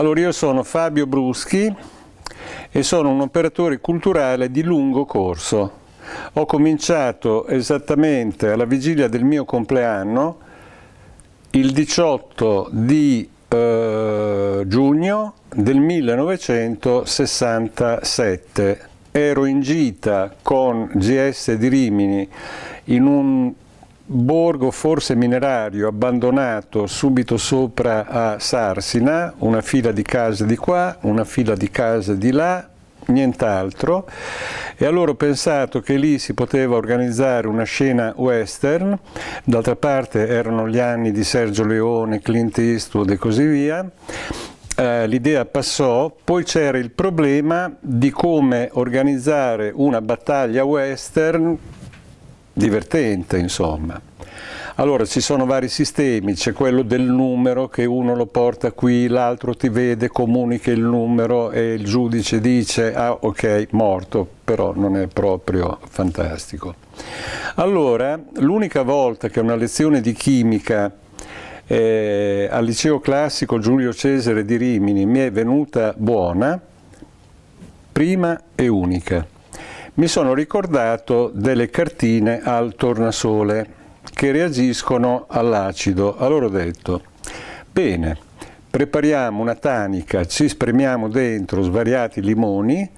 Allora, io sono Fabio Bruschi e sono un operatore culturale di lungo corso. Ho cominciato esattamente alla vigilia del mio compleanno, il 18 di eh, giugno del 1967. Ero in gita con GS di Rimini in un borgo forse minerario abbandonato subito sopra a Sarsina, una fila di case di qua, una fila di case di là, nient'altro. E allora ho pensato che lì si poteva organizzare una scena western, d'altra parte erano gli anni di Sergio Leone, Clint Eastwood e così via, eh, l'idea passò, poi c'era il problema di come organizzare una battaglia western divertente insomma. Allora ci sono vari sistemi, c'è quello del numero che uno lo porta qui, l'altro ti vede, comunica il numero e il giudice dice ah ok morto, però non è proprio fantastico. Allora l'unica volta che una lezione di chimica eh, al liceo classico Giulio Cesare di Rimini mi è venuta buona, prima e unica mi sono ricordato delle cartine al tornasole che reagiscono all'acido. Allora ho detto, bene, prepariamo una tanica, ci spremiamo dentro svariati limoni,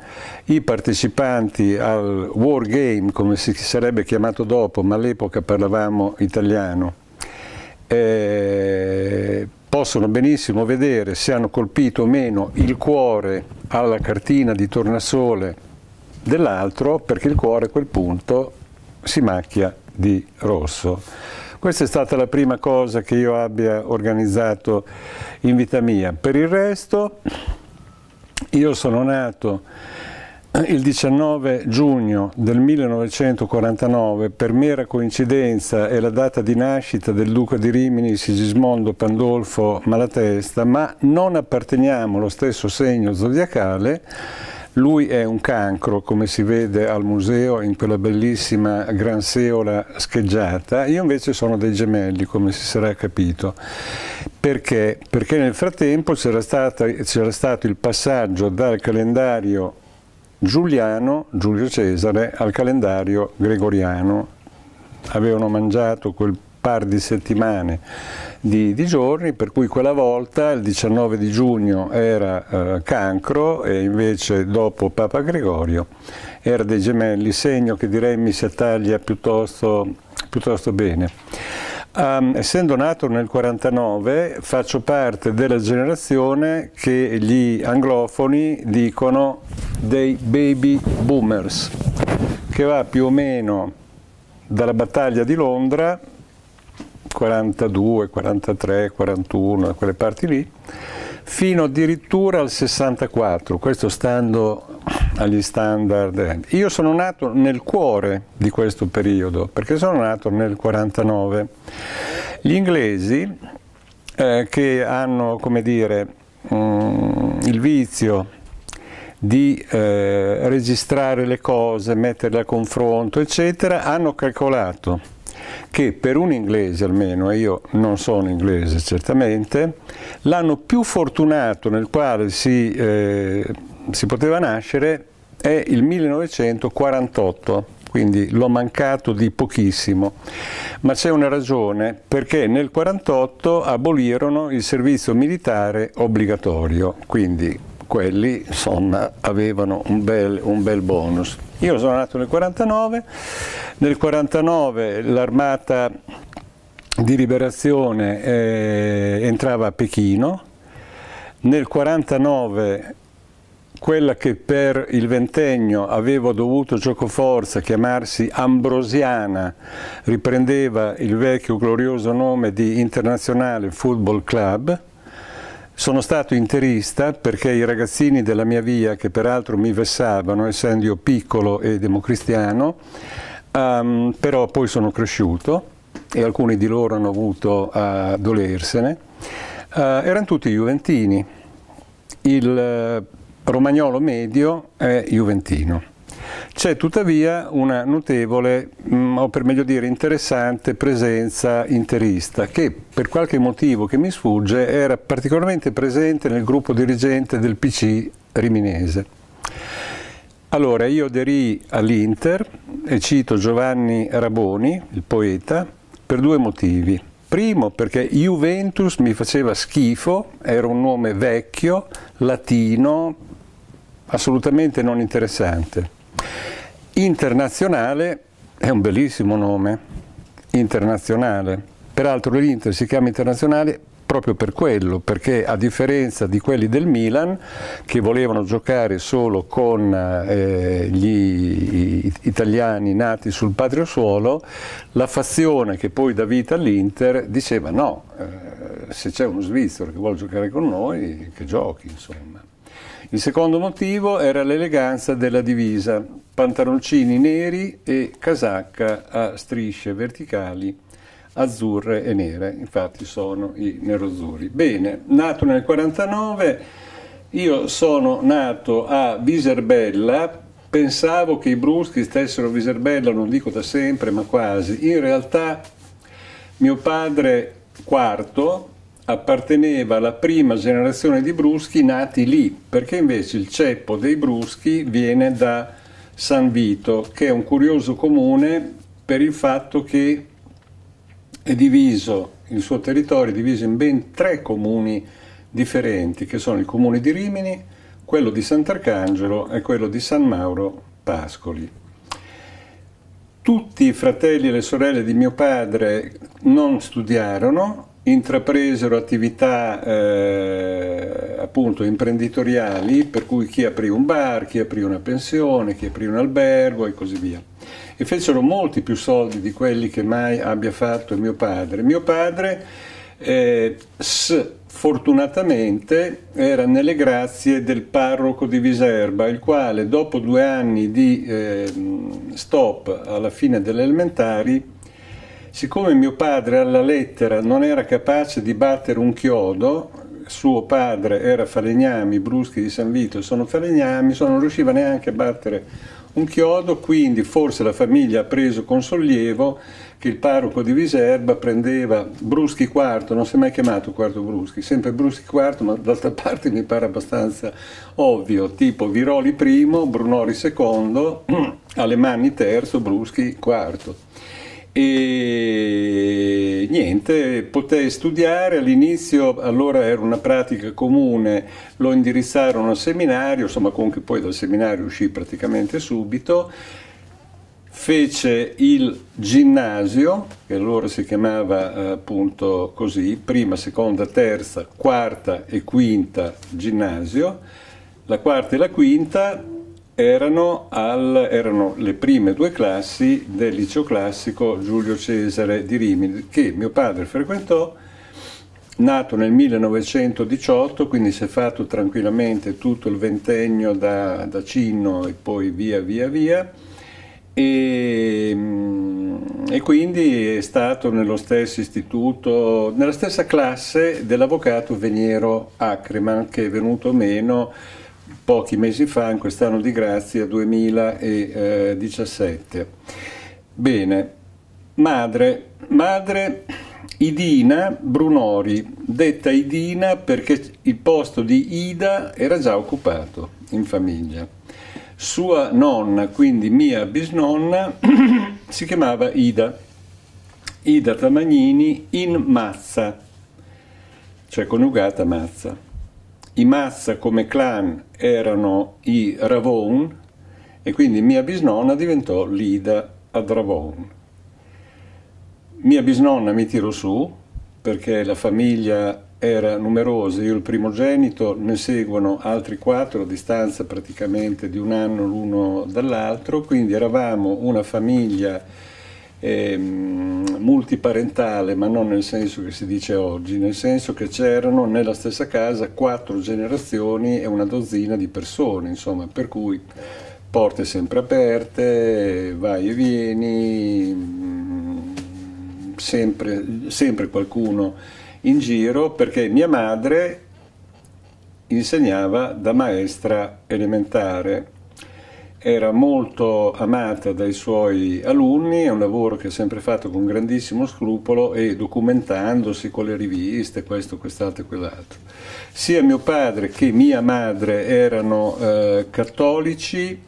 i partecipanti al war game, come si sarebbe chiamato dopo, ma all'epoca parlavamo italiano, eh, possono benissimo vedere se hanno colpito o meno il cuore alla cartina di tornasole dell'altro perché il cuore a quel punto si macchia di rosso. Questa è stata la prima cosa che io abbia organizzato in vita mia. Per il resto io sono nato il 19 giugno del 1949, per mera coincidenza è la data di nascita del duca di Rimini Sigismondo Pandolfo Malatesta, ma non apparteniamo allo stesso segno zodiacale, lui è un cancro, come si vede al museo in quella bellissima gran seola scheggiata, io invece sono dei gemelli, come si sarà capito. Perché? Perché nel frattempo c'era, stato il passaggio dal calendario giuliano, Giulio Cesare, al calendario gregoriano. Avevano mangiato quel par di settimane di, di, giorni, per cui quella volta il 19 di giugno era eh, cancro e invece dopo Papa Gregorio era dei gemelli, segno che direi mi si attaglia piuttosto, piuttosto bene. Um, essendo nato nel 49 faccio parte della generazione che gli anglofoni dicono dei baby boomers, che va più o meno dalla battaglia di Londra 42, 43, 41, quelle parti lì, fino addirittura al 64, questo stando agli standard. Io sono nato nel cuore di questo periodo, perché sono nato nel 49. Gli inglesi, eh, che hanno, come dire, um, il vizio di eh, registrare le cose, metterle a confronto, eccetera, hanno calcolato che per un inglese almeno, e io non sono inglese certamente, l'anno più fortunato nel quale si, eh, si poteva nascere è il 1948 quindi l'ho mancato di pochissimo, ma c'è una ragione, perché nel 1948 abolirono il servizio militare obbligatorio, quindi quelli insomma avevano un bel, un bel bonus. Io sono nato nel 49, nel 49 l'armata di liberazione eh, entrava a Pechino, nel 49 quella che per il ventennio avevo dovuto giocoforza chiamarsi Ambrosiana riprendeva il vecchio glorioso nome di Internazionale Football Club, sono stato interista perché i ragazzini della mia via, che peraltro mi vessavano, essendo io piccolo e democristiano, um, però poi sono cresciuto e alcuni di loro hanno avuto a dolersene, uh, erano tutti juventini. Il uh, romagnolo medio è juventino. C'è tuttavia una notevole, mm, o per meglio dire interessante, presenza interista che per qualche motivo che mi sfugge era particolarmente presente nel gruppo dirigente del PC riminese. Allora io aderì all'Inter e cito Giovanni Raboni, il poeta, per due motivi. Primo perché Juventus mi faceva schifo, era un nome vecchio, latino, assolutamente non interessante. Internazionale è un bellissimo nome, internazionale. Peraltro l'Inter si chiama internazionale proprio per quello, perché a differenza di quelli del Milan che volevano giocare solo con eh, gli italiani nati sul patrio suolo, la fazione che poi dà vita all'Inter diceva no, eh, se c'è uno svizzero che vuole giocare con noi, che giochi insomma. Il secondo motivo era l'eleganza della divisa, pantaloncini neri e casacca a strisce verticali azzurre e nere, infatti sono i nerozzurri. Bene, nato nel 49, io sono nato a Viserbella, pensavo che i Bruschi stessero a Viserbella, non dico da sempre, ma quasi. In realtà mio padre quarto apparteneva alla prima generazione di Bruschi nati lì, perché invece il ceppo dei Bruschi viene da San Vito, che è un curioso comune per il fatto che è diviso, il suo territorio è diviso in ben tre comuni differenti, che sono il comune di Rimini, quello di Sant'Arcangelo e quello di San Mauro Pascoli. Tutti i fratelli e le sorelle di mio padre non studiarono, intrapresero attività eh, appunto imprenditoriali, per cui chi aprì un bar, chi aprì una pensione, chi aprì un albergo e così via e fecero molti più soldi di quelli che mai abbia fatto mio padre. Mio padre, eh, fortunatamente, era nelle grazie del parroco di Viserba, il quale dopo due anni di eh, stop alla fine delle elementari, siccome mio padre alla lettera non era capace di battere un chiodo, suo padre era falegnami, bruschi di San Vito sono falegnami, non riusciva neanche a battere un chiodo, quindi forse la famiglia ha preso con sollievo che il parroco di Viserba prendeva Bruschi IV, non si è mai chiamato quarto Bruschi, sempre Bruschi IV, ma d'altra parte mi pare abbastanza ovvio, tipo Viroli I, Brunori II, Alemanni III, Bruschi IV e niente, potei studiare, all'inizio allora era una pratica comune, lo indirizzarono al seminario, insomma comunque poi dal seminario uscì praticamente subito, fece il ginnasio, che allora si chiamava eh, appunto così, prima, seconda, terza, quarta e quinta ginnasio, la quarta e la quinta erano, al, erano, le prime due classi del liceo classico Giulio Cesare di Rimini, che mio padre frequentò, nato nel 1918, quindi si è fatto tranquillamente tutto il ventennio da, da Cinno e poi via via via, e, e, quindi è stato nello stesso istituto, nella stessa classe dell'avvocato Veniero Ackerman, che è venuto meno pochi mesi fa, in quest'anno di grazia 2017. Bene, madre, madre Idina Brunori, detta Idina perché il posto di Ida era già occupato in famiglia. Sua nonna, quindi mia bisnonna, si chiamava Ida, Ida Tamagnini in Mazza, cioè coniugata Mazza. I Mazza come clan erano i Ravon e quindi mia bisnonna diventò Lida ad Ravon. Mia bisnonna mi tirò su perché la famiglia era numerosa, io il primogenito, ne seguono altri quattro a distanza praticamente di un anno l'uno dall'altro, quindi eravamo una famiglia eh, multiparentale, ma non nel senso che si dice oggi, nel senso che c'erano nella stessa casa quattro generazioni e una dozzina di persone, insomma, per cui porte sempre aperte, vai e vieni, mm, sempre, sempre qualcuno in giro, perché mia madre insegnava da maestra elementare era molto amata dai suoi alunni, è un lavoro che ha sempre fatto con grandissimo scrupolo e documentandosi con le riviste, questo, quest'altro e quell'altro. Sia mio padre che mia madre erano eh, cattolici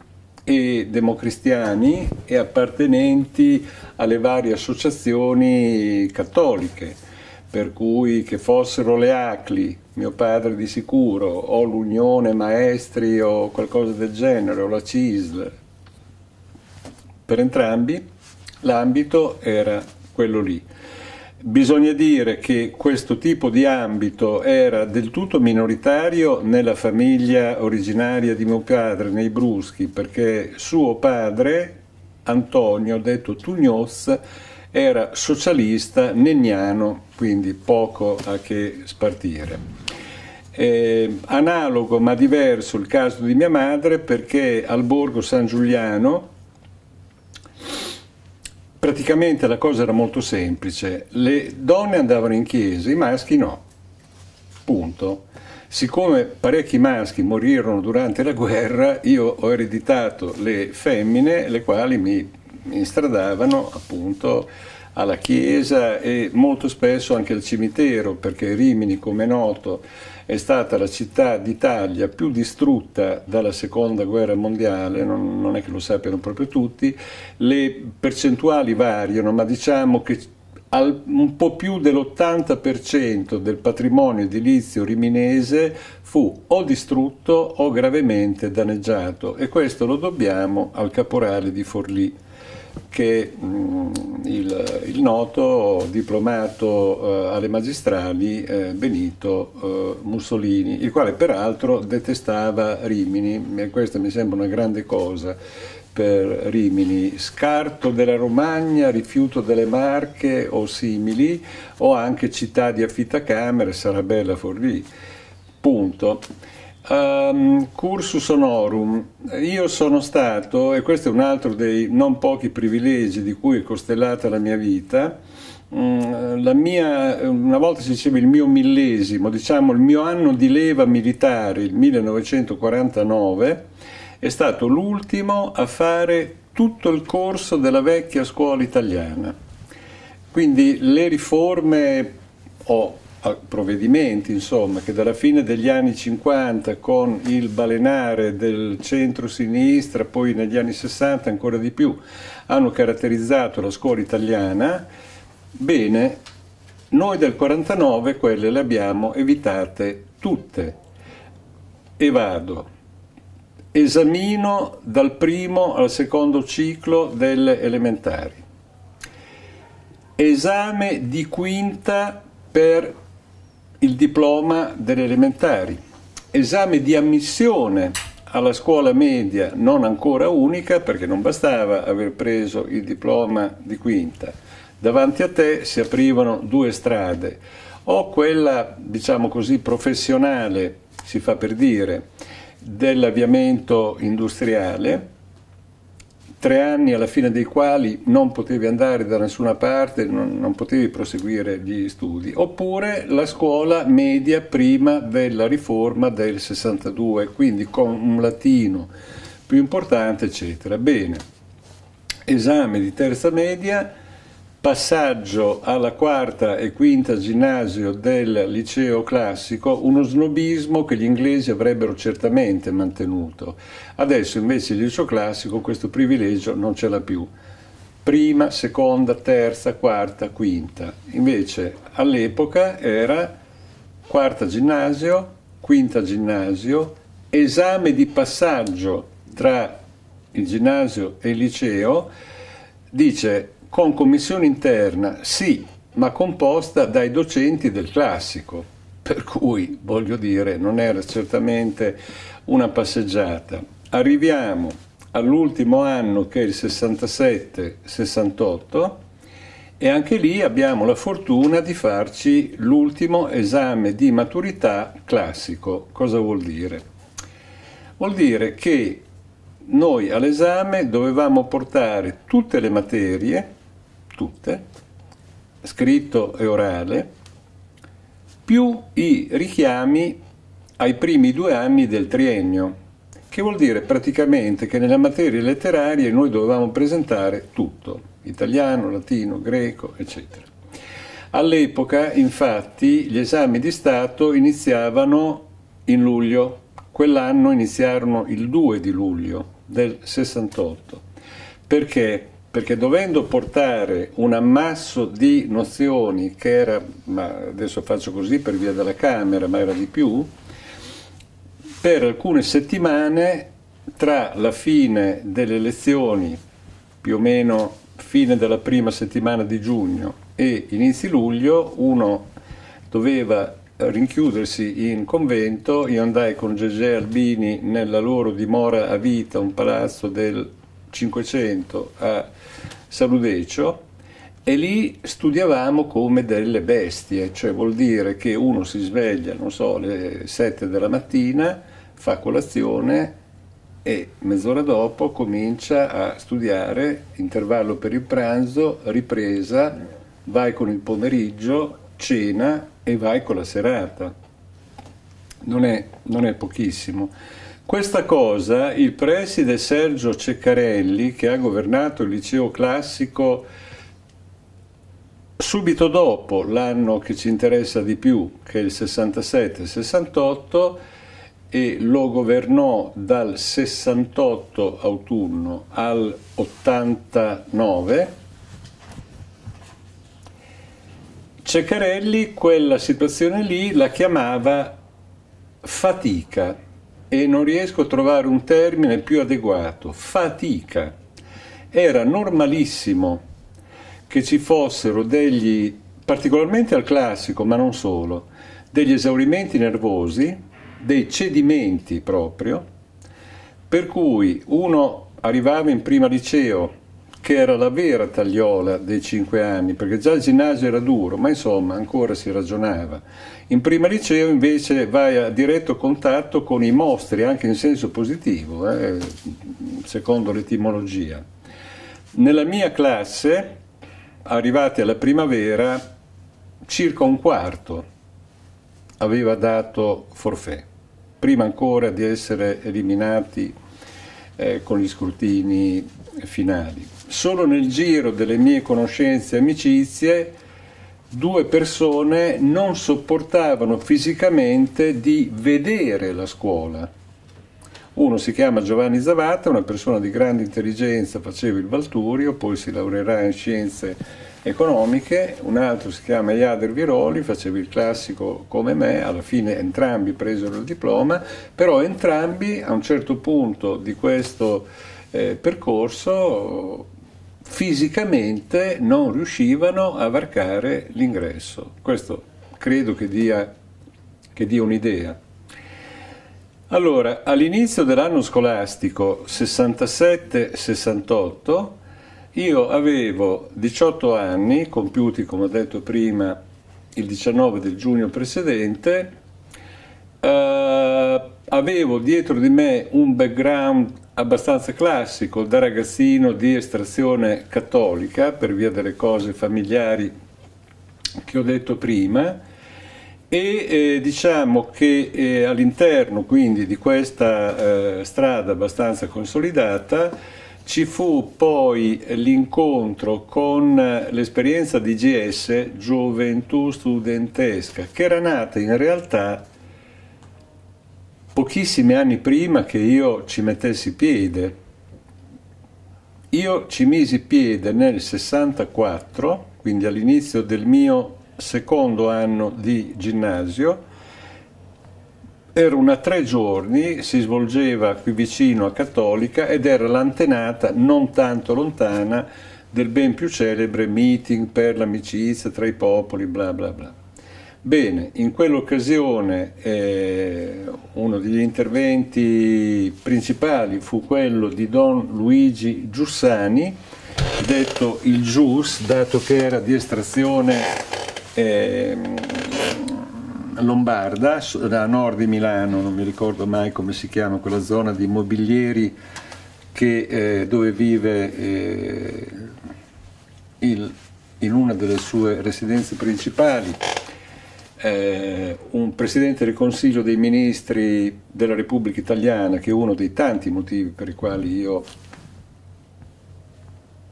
e democristiani e appartenenti alle varie associazioni cattoliche per cui che fossero le ACLI, mio padre di sicuro, o l'Unione Maestri o qualcosa del genere, o la CISL. Per entrambi l'ambito era quello lì. Bisogna dire che questo tipo di ambito era del tutto minoritario nella famiglia originaria di mio padre, nei Bruschi, perché suo padre, Antonio, detto Tugnos, era socialista nenniano, quindi poco a che spartire. Eh, analogo ma diverso il caso di mia madre perché al borgo San Giuliano praticamente la cosa era molto semplice, le donne andavano in chiesa, i maschi no, punto. Siccome parecchi maschi morirono durante la guerra, io ho ereditato le femmine, le quali mi stradavano appunto alla chiesa e molto spesso anche al cimitero, perché Rimini, come è noto, è stata la città d'Italia più distrutta dalla seconda guerra mondiale, non, non è che lo sappiano proprio tutti, le percentuali variano, ma diciamo che al, un po' più dell'80% del patrimonio edilizio riminese fu o distrutto o gravemente danneggiato e questo lo dobbiamo al caporale di Forlì che mh, mm, il, il, noto diplomato eh, alle magistrali eh, Benito eh, Mussolini, il quale peraltro detestava Rimini, e questa mi sembra una grande cosa per Rimini, scarto della Romagna, rifiuto delle Marche o simili, o anche città di affittacamere, sarà bella Forlì, punto. Um, cursus honorum, io sono stato, e questo è un altro dei non pochi privilegi di cui è costellata la mia vita, um, la mia, una volta si diceva il mio millesimo, diciamo il mio anno di leva militare, il 1949, è stato l'ultimo a fare tutto il corso della vecchia scuola italiana. Quindi le riforme ho provvedimenti insomma, che dalla fine degli anni 50 con il balenare del centro-sinistra, poi negli anni 60 ancora di più, hanno caratterizzato la scuola italiana, bene, noi del 49 quelle le abbiamo evitate tutte. E vado. Esamino dal primo al secondo ciclo delle elementari. Esame di quinta per il diploma delle elementari, esame di ammissione alla scuola media non ancora unica perché non bastava aver preso il diploma di quinta. Davanti a te si aprivano due strade, o quella, diciamo così, professionale, si fa per dire, dell'avviamento industriale, tre anni alla fine dei quali non potevi andare da nessuna parte, non, non, potevi proseguire gli studi, oppure la scuola media prima della riforma del 62, quindi con un latino più importante, eccetera. Bene, esame di terza media passaggio alla quarta e quinta ginnasio del liceo classico, uno snobismo che gli inglesi avrebbero certamente mantenuto. Adesso invece il liceo classico questo privilegio non ce l'ha più. Prima, seconda, terza, quarta, quinta. Invece all'epoca era quarta ginnasio, quinta ginnasio, esame di passaggio tra il ginnasio e il liceo, dice con commissione interna, sì, ma composta dai docenti del classico, per cui, voglio dire, non era certamente una passeggiata. Arriviamo all'ultimo anno che è il 67-68 e anche lì abbiamo la fortuna di farci l'ultimo esame di maturità classico. Cosa vuol dire? Vuol dire che noi all'esame dovevamo portare tutte le materie tutte, scritto e orale, più i richiami ai primi due anni del triennio, che vuol dire praticamente che nelle materie letterarie noi dovevamo presentare tutto, italiano, latino, greco, eccetera. All'epoca, infatti, gli esami di Stato iniziavano in luglio, quell'anno iniziarono il 2 di luglio del 68. Perché? Perché dovendo portare un ammasso di nozioni che era, ma adesso faccio così per via della Camera, ma era di più, per alcune settimane tra la fine delle lezioni, più o meno fine della prima settimana di giugno e inizi luglio, uno doveva rinchiudersi in convento, io andai con Gegè Albini nella loro dimora a vita, un palazzo del 500 a Saludecio, e lì studiavamo come delle bestie, cioè vuol dire che uno si sveglia, non so, alle 7 della mattina, fa colazione e mezz'ora dopo comincia a studiare, intervallo per il pranzo, ripresa, vai con il pomeriggio, cena e vai con la serata. Non è, non è pochissimo. Questa cosa il preside Sergio Ceccarelli, che ha governato il liceo classico subito dopo l'anno che ci interessa di più, che è il 67-68, e lo governò dal 68 autunno al 89, Ceccarelli quella situazione lì la chiamava fatica e non riesco a trovare un termine più adeguato, fatica. Era normalissimo che ci fossero degli, particolarmente al classico, ma non solo, degli esaurimenti nervosi, dei cedimenti proprio, per cui uno arrivava in prima liceo che era la vera tagliola dei cinque anni, perché già il ginnasio era duro, ma insomma ancora si ragionava. In prima liceo invece vai a diretto contatto con i mostri, anche in senso positivo, eh, secondo l'etimologia. Nella mia classe, arrivati alla primavera, circa un quarto aveva dato forfè, prima ancora di essere eliminati eh, con gli scrutini finali solo nel giro delle mie conoscenze e amicizie due persone non sopportavano fisicamente di vedere la scuola. Uno si chiama Giovanni Zavata, una persona di grande intelligenza, faceva il Valturio, poi si laureerà in scienze economiche, un altro si chiama Iader Viroli, faceva il classico come me, alla fine entrambi presero il diploma, però entrambi a un certo punto di questo eh, percorso fisicamente non riuscivano a varcare l'ingresso. Questo credo che dia, che dia un'idea. Allora, all'inizio dell'anno scolastico 67-68 io avevo 18 anni, compiuti come ho detto prima il 19 del giugno precedente, eh, avevo dietro di me un background abbastanza classico da ragazzino di estrazione cattolica per via delle cose familiari che ho detto prima e eh, diciamo che eh, all'interno quindi di questa eh, strada abbastanza consolidata ci fu poi l'incontro con l'esperienza di GS Gioventù Studentesca che era nata in realtà pochissimi anni prima che io ci mettessi piede. Io ci misi piede nel 64, quindi all'inizio del mio secondo anno di ginnasio, era una tre giorni, si svolgeva qui vicino a Cattolica ed era l'antenata non tanto lontana del ben più celebre meeting per l'amicizia tra i popoli, bla bla bla. Bene, in quell'occasione eh, uno degli interventi principali fu quello di Don Luigi Giussani, detto il Gius, dato che era di estrazione eh, lombarda, da nord di Milano, non mi ricordo mai come si chiama quella zona di mobilieri che, eh, dove vive eh, il, in una delle sue residenze principali eh, un Presidente del Consiglio dei Ministri della Repubblica Italiana, che è uno dei tanti motivi per i quali io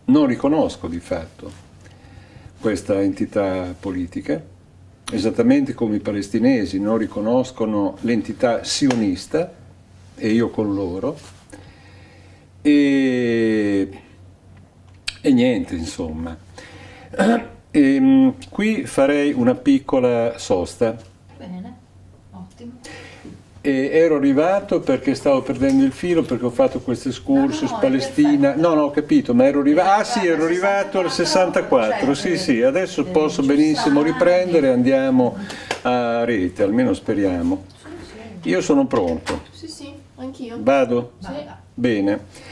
non riconosco di fatto questa entità politica, esattamente come i palestinesi non riconoscono l'entità sionista, e io con loro, e, e niente insomma. E, ehm, qui farei una piccola sosta. Bene, ottimo. E ero arrivato perché stavo perdendo il filo perché ho fatto questo excursus no, no, Palestina. No, no, ho capito, ma ero arrivato. Ah sì, ero arrivato al 64. Sì, sì, adesso posso benissimo riprendere e andiamo a rete, almeno speriamo. Io sono pronto. Sì, sì, anch'io. Vado? Sì. Bene.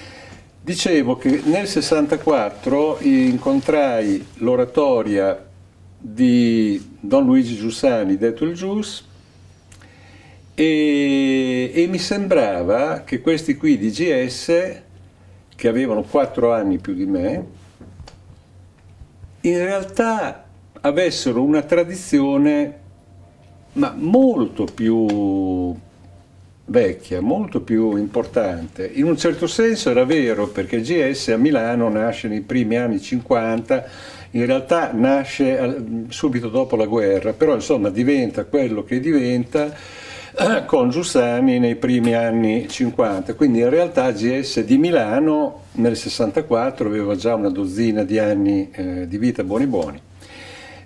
Dicevo che nel 64 incontrai l'oratoria di Don Luigi Giussani, detto il Gius, e, e, mi sembrava che questi qui di GS, che avevano quattro anni più di me, in realtà avessero una tradizione ma molto più vecchia, molto più importante. In un certo senso era vero perché GS a Milano nasce nei primi anni 50, in realtà nasce eh, subito dopo la guerra, però insomma diventa quello che diventa con Giussani nei primi anni 50, quindi in realtà GS di Milano nel 64 aveva già una dozzina di anni eh, di vita buoni buoni.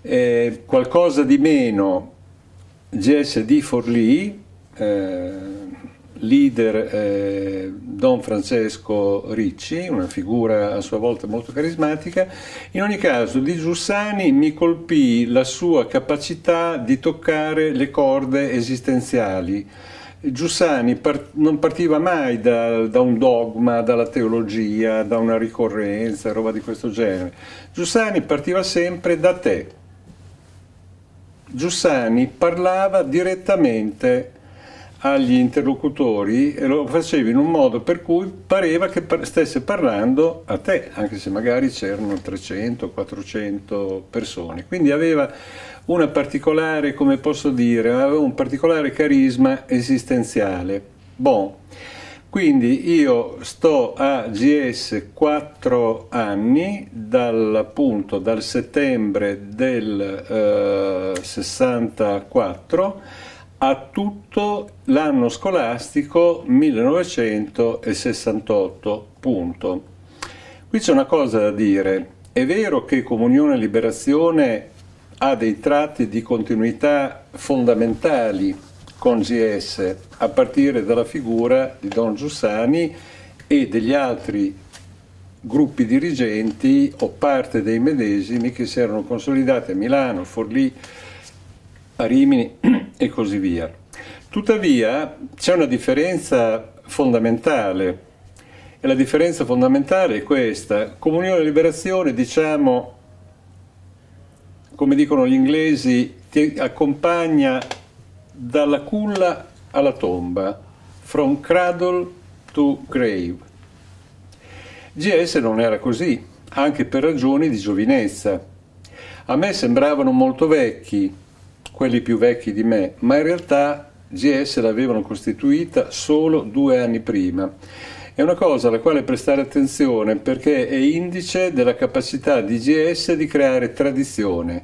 Eh, qualcosa di meno GS di Forlì, eh, leader eh, Don Francesco Ricci, una figura a sua volta molto carismatica. In ogni caso, di Giussani mi colpì la sua capacità di toccare le corde esistenziali. Giussani part non partiva mai da, da, un dogma, dalla teologia, da una ricorrenza, roba di questo genere. Giussani partiva sempre da te. Giussani parlava direttamente agli interlocutori e lo facevi in un modo per cui pareva che stesse parlando a te, anche se magari c'erano 300, 400 persone. Quindi aveva una particolare, come posso dire, aveva un particolare carisma esistenziale. Bon. Quindi io sto a GS 4 anni, dal, appunto dal settembre del eh, 64 a tutto l'anno scolastico 1968. Punto. Qui c'è una cosa da dire. È vero che Comunione e Liberazione ha dei tratti di continuità fondamentali con GS, a partire dalla figura di Don Giussani e degli altri gruppi dirigenti o parte dei medesimi che si erano consolidati a Milano, Forlì, a Rimini e così via. Tuttavia c'è una differenza fondamentale e la differenza fondamentale è questa. Comunione e liberazione, diciamo, come dicono gli inglesi, ti accompagna dalla culla alla tomba, from cradle to grave. GS non era così, anche per ragioni di giovinezza. A me sembravano molto vecchi, quelli più vecchi di me, ma in realtà GS l'avevano costituita solo due anni prima. È una cosa alla quale prestare attenzione perché è indice della capacità di GS di creare tradizione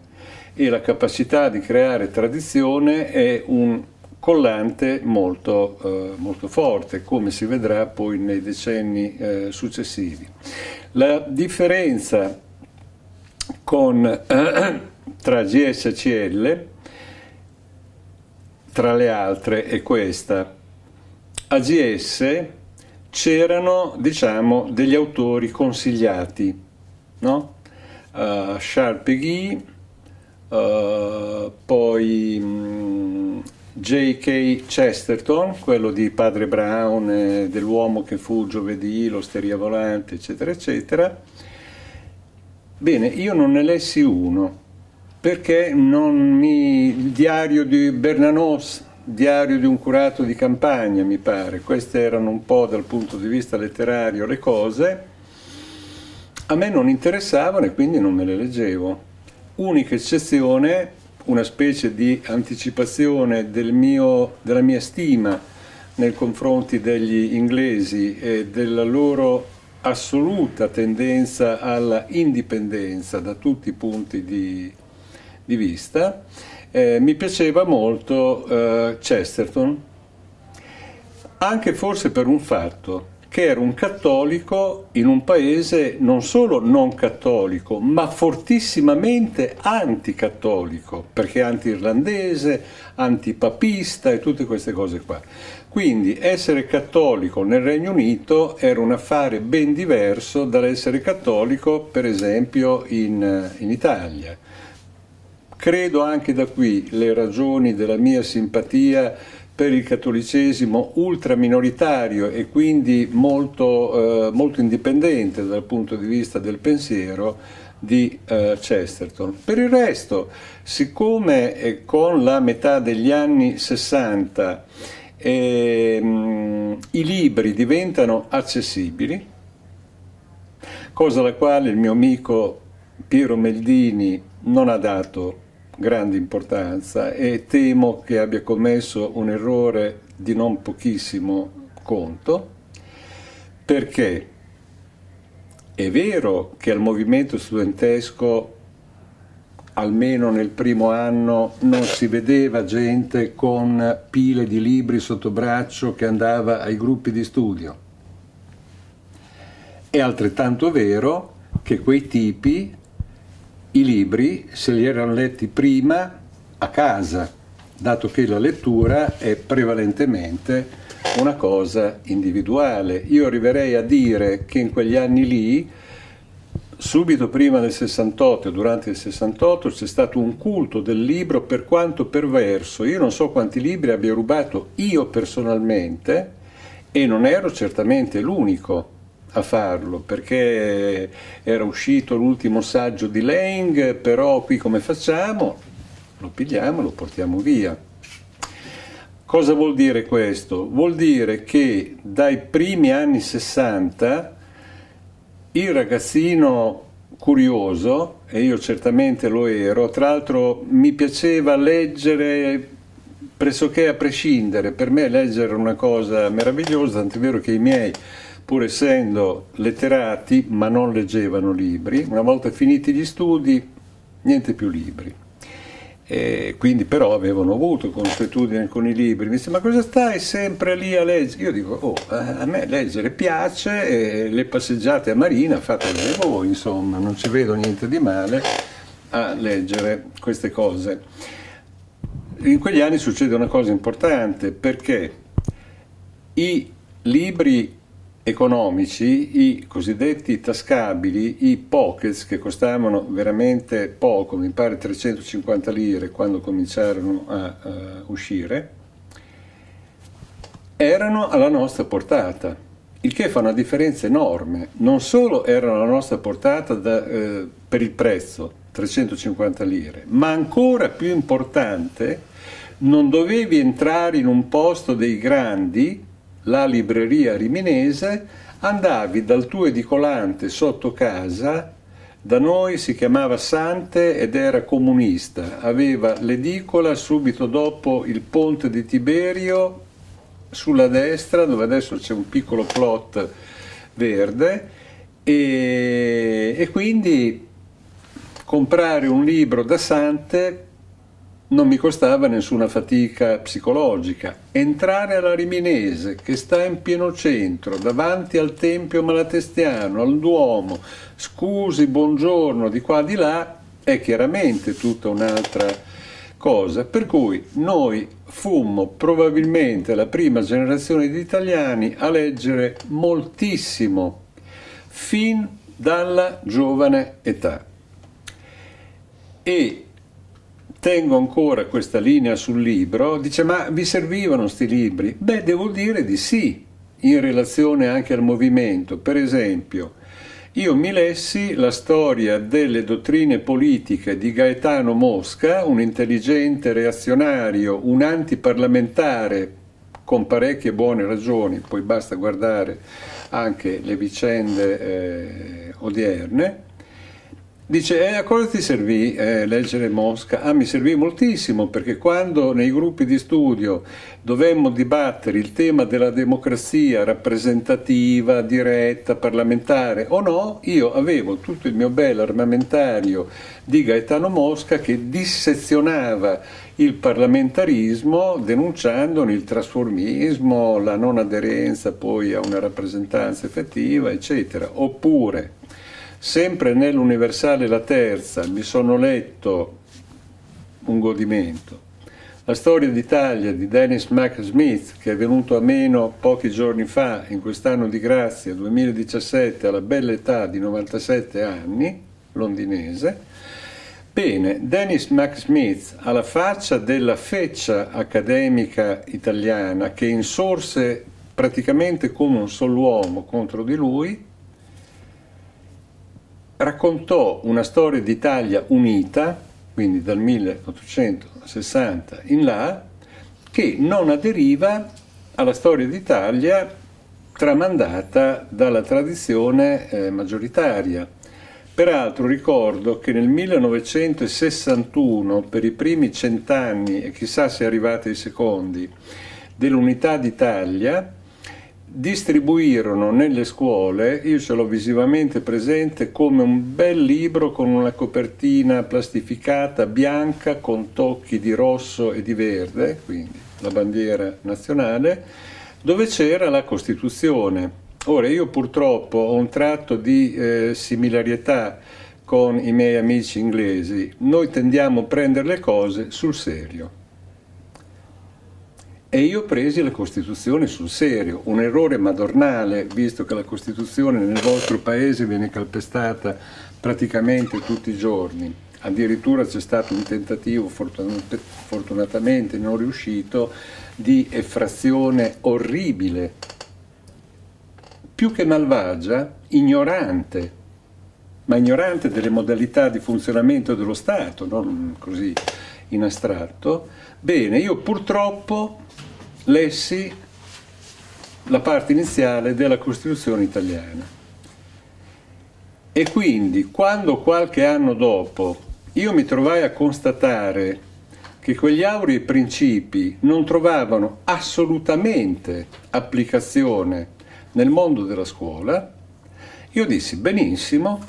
e la capacità di creare tradizione è un collante molto, eh, molto forte, come si vedrà poi nei decenni eh, successivi. La differenza con, tra CL tra le altre è questa. A GS c'erano, diciamo, degli autori consigliati, no? Uh, Sharpeghi, uh, poi um, J.K. Chesterton, quello di Padre Brown, eh, dell'uomo che fu giovedì, l'osteria volante, eccetera, eccetera. Bene, io non ne lessi uno, perché non mi... il diario di Bernanos, diario di un curato di campagna mi pare, queste erano un po' dal punto di vista letterario le cose, a me non interessavano e quindi non me le leggevo. Unica eccezione una specie di anticipazione del mio, della mia stima nei confronti degli inglesi e della loro assoluta tendenza alla indipendenza da tutti i punti di, di vista, eh, mi piaceva molto eh, Chesterton, anche forse per un fatto, che era un cattolico in un paese non solo non cattolico, ma fortissimamente anticattolico, perché anti-irlandese, antipapista e tutte queste cose qua. Quindi essere cattolico nel Regno Unito era un affare ben diverso dall'essere cattolico, per esempio, in, in Italia. Credo anche da qui le ragioni della mia simpatia per il cattolicesimo ultraminoritario e quindi molto, eh, molto, indipendente dal punto di vista del pensiero di eh, Chesterton. Per il resto, siccome eh, con la metà degli anni 60 ehm, i libri diventano accessibili, cosa alla quale il mio amico Piero Meldini non ha dato grande importanza e temo che abbia commesso un errore di non pochissimo conto, perché è vero che al movimento studentesco, almeno nel primo anno, non si vedeva gente con pile di libri sotto braccio che andava ai gruppi di studio. È altrettanto vero che quei tipi i libri se li erano letti prima a casa, dato che la lettura è prevalentemente una cosa individuale. Io arriverei a dire che in quegli anni lì, subito prima del 68 e durante il 68, c'è stato un culto del libro per quanto perverso. Io non so quanti libri abbia rubato io personalmente e non ero certamente l'unico a farlo perché era uscito l'ultimo saggio di Lang, però qui come facciamo? Lo pigliamo, lo portiamo via. Cosa vuol dire questo? Vuol dire che dai primi anni 60 il ragazzino curioso, e io certamente lo ero, tra l'altro mi piaceva leggere pressoché a prescindere, per me leggere era una cosa meravigliosa, tant'è vero che i miei pur essendo letterati, ma non leggevano libri, una volta finiti gli studi, niente più libri. E quindi però avevano avuto consuetudine con i libri. Mi dice, ma cosa stai sempre lì a leggere? Io dico, oh, a me leggere piace, e le passeggiate a Marina fatele voi, insomma, non ci vedo niente di male a leggere queste cose. In quegli anni succede una cosa importante perché i libri economici, i cosiddetti tascabili, i pockets che costavano veramente poco, mi pare 350 lire quando cominciarono a, a uscire, erano alla nostra portata, il che fa una differenza enorme. Non solo erano alla nostra portata da, eh, per il prezzo, 350 lire, ma ancora più importante, non dovevi entrare in un posto dei grandi la libreria riminese, andavi dal tuo edicolante sotto casa, da noi si chiamava Sante ed era comunista, aveva l'edicola subito dopo il ponte di Tiberio sulla destra, dove adesso c'è un piccolo plot verde, e, e quindi comprare un libro da Sante non mi costava nessuna fatica psicologica. Entrare alla Riminese, che sta in pieno centro, davanti al Tempio Malatestiano, al Duomo, scusi, buongiorno, di qua di là, è chiaramente tutta un'altra cosa. Per cui noi fummo probabilmente la prima generazione di italiani a leggere moltissimo, fin dalla giovane età. E tengo ancora questa linea sul libro, dice ma vi servivano questi libri? Beh, devo dire di sì, in relazione anche al movimento. Per esempio, io mi lessi la storia delle dottrine politiche di Gaetano Mosca, un intelligente reazionario, un antiparlamentare con parecchie buone ragioni, poi basta guardare anche le vicende eh, odierne, Dice, eh, a cosa ti servì eh, leggere Mosca? Ah, mi servì moltissimo perché quando nei gruppi di studio dovemmo dibattere il tema della democrazia rappresentativa, diretta, parlamentare o no, io avevo tutto il mio bel armamentario di Gaetano Mosca che dissezionava il parlamentarismo denunciandone il trasformismo, la non aderenza poi a una rappresentanza effettiva, eccetera. Oppure Sempre nell'Universale La Terza mi sono letto un godimento. La storia d'Italia di Dennis McSmith, che è venuto a meno pochi giorni fa, in quest'anno di grazia 2017, alla bella età di 97 anni, londinese. Bene, Dennis McSmith, alla faccia della feccia accademica italiana che insorse praticamente come un solo uomo contro di lui, raccontò una storia d'Italia unita, quindi dal 1860 in là, che non aderiva alla storia d'Italia tramandata dalla tradizione eh, maggioritaria. Peraltro ricordo che nel 1961, per i primi cent'anni, e chissà se arrivate ai secondi, dell'unità d'Italia, distribuirono nelle scuole, io ce l'ho visivamente presente, come un bel libro con una copertina plastificata bianca con tocchi di rosso e di verde, quindi la bandiera nazionale, dove c'era la Costituzione. Ora io purtroppo ho un tratto di eh, similarietà con i miei amici inglesi, noi tendiamo a prendere le cose sul serio. E io presi la Costituzione sul serio, un errore madornale, visto che la Costituzione nel vostro paese viene calpestata praticamente tutti i giorni. Addirittura c'è stato un tentativo, fortunatamente non riuscito, di effrazione orribile, più che malvagia, ignorante, ma ignorante delle modalità di funzionamento dello Stato, non così in astratto. Bene, io purtroppo lessi la parte iniziale della Costituzione italiana. E quindi quando qualche anno dopo io mi trovai a constatare che quegli aurei principi non trovavano assolutamente applicazione nel mondo della scuola, io dissi benissimo,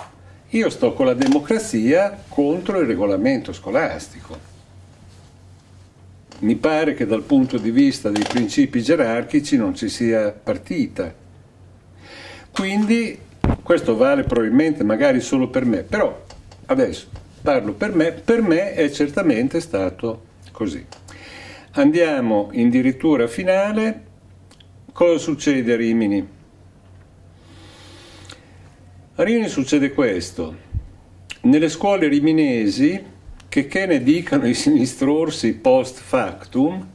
io sto con la democrazia contro il regolamento scolastico mi pare che dal punto di vista dei principi gerarchici non ci sia partita. Quindi questo vale probabilmente magari solo per me, però adesso parlo per me, per me è certamente stato così. Andiamo in dirittura finale. Cosa succede a Rimini? A Rimini succede questo. Nelle scuole riminesi che che ne dicano i sinistrorsi post factum,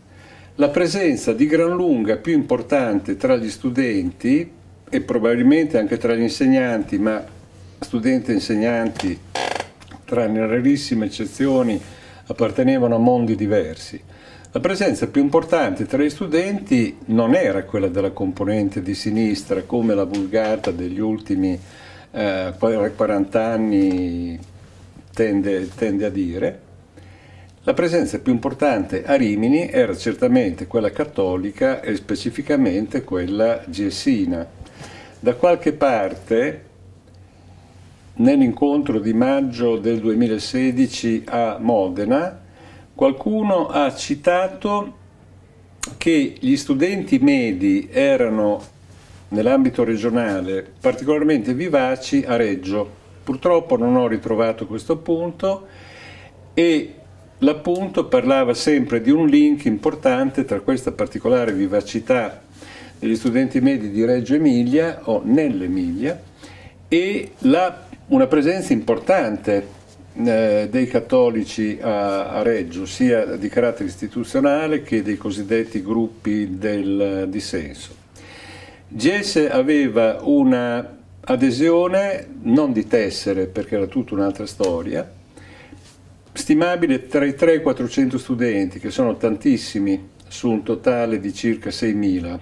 la presenza di gran lunga più importante tra gli studenti e probabilmente anche tra gli insegnanti, ma studenti e insegnanti, tranne rarissime eccezioni, appartenevano a mondi diversi. La presenza più importante tra gli studenti non era quella della componente di sinistra, come la vulgata degli ultimi eh, 40 anni tende, tende a dire, la presenza più importante a Rimini era certamente quella cattolica e specificamente quella gessina. Da qualche parte, nell'incontro di maggio del 2016 a Modena, qualcuno ha citato che gli studenti medi erano nell'ambito regionale particolarmente vivaci a Reggio Purtroppo non ho ritrovato questo punto e l'appunto parlava sempre di un link importante tra questa particolare vivacità degli studenti medi di Reggio Emilia o nell'Emilia e la, una presenza importante eh, dei cattolici a, Reggio, sia di carattere istituzionale che dei cosiddetti gruppi del dissenso. Gesse aveva una adesione non di tessere perché era tutta un'altra storia, stimabile tra i 3 e i 400 studenti, che sono tantissimi su un totale di circa 6.000,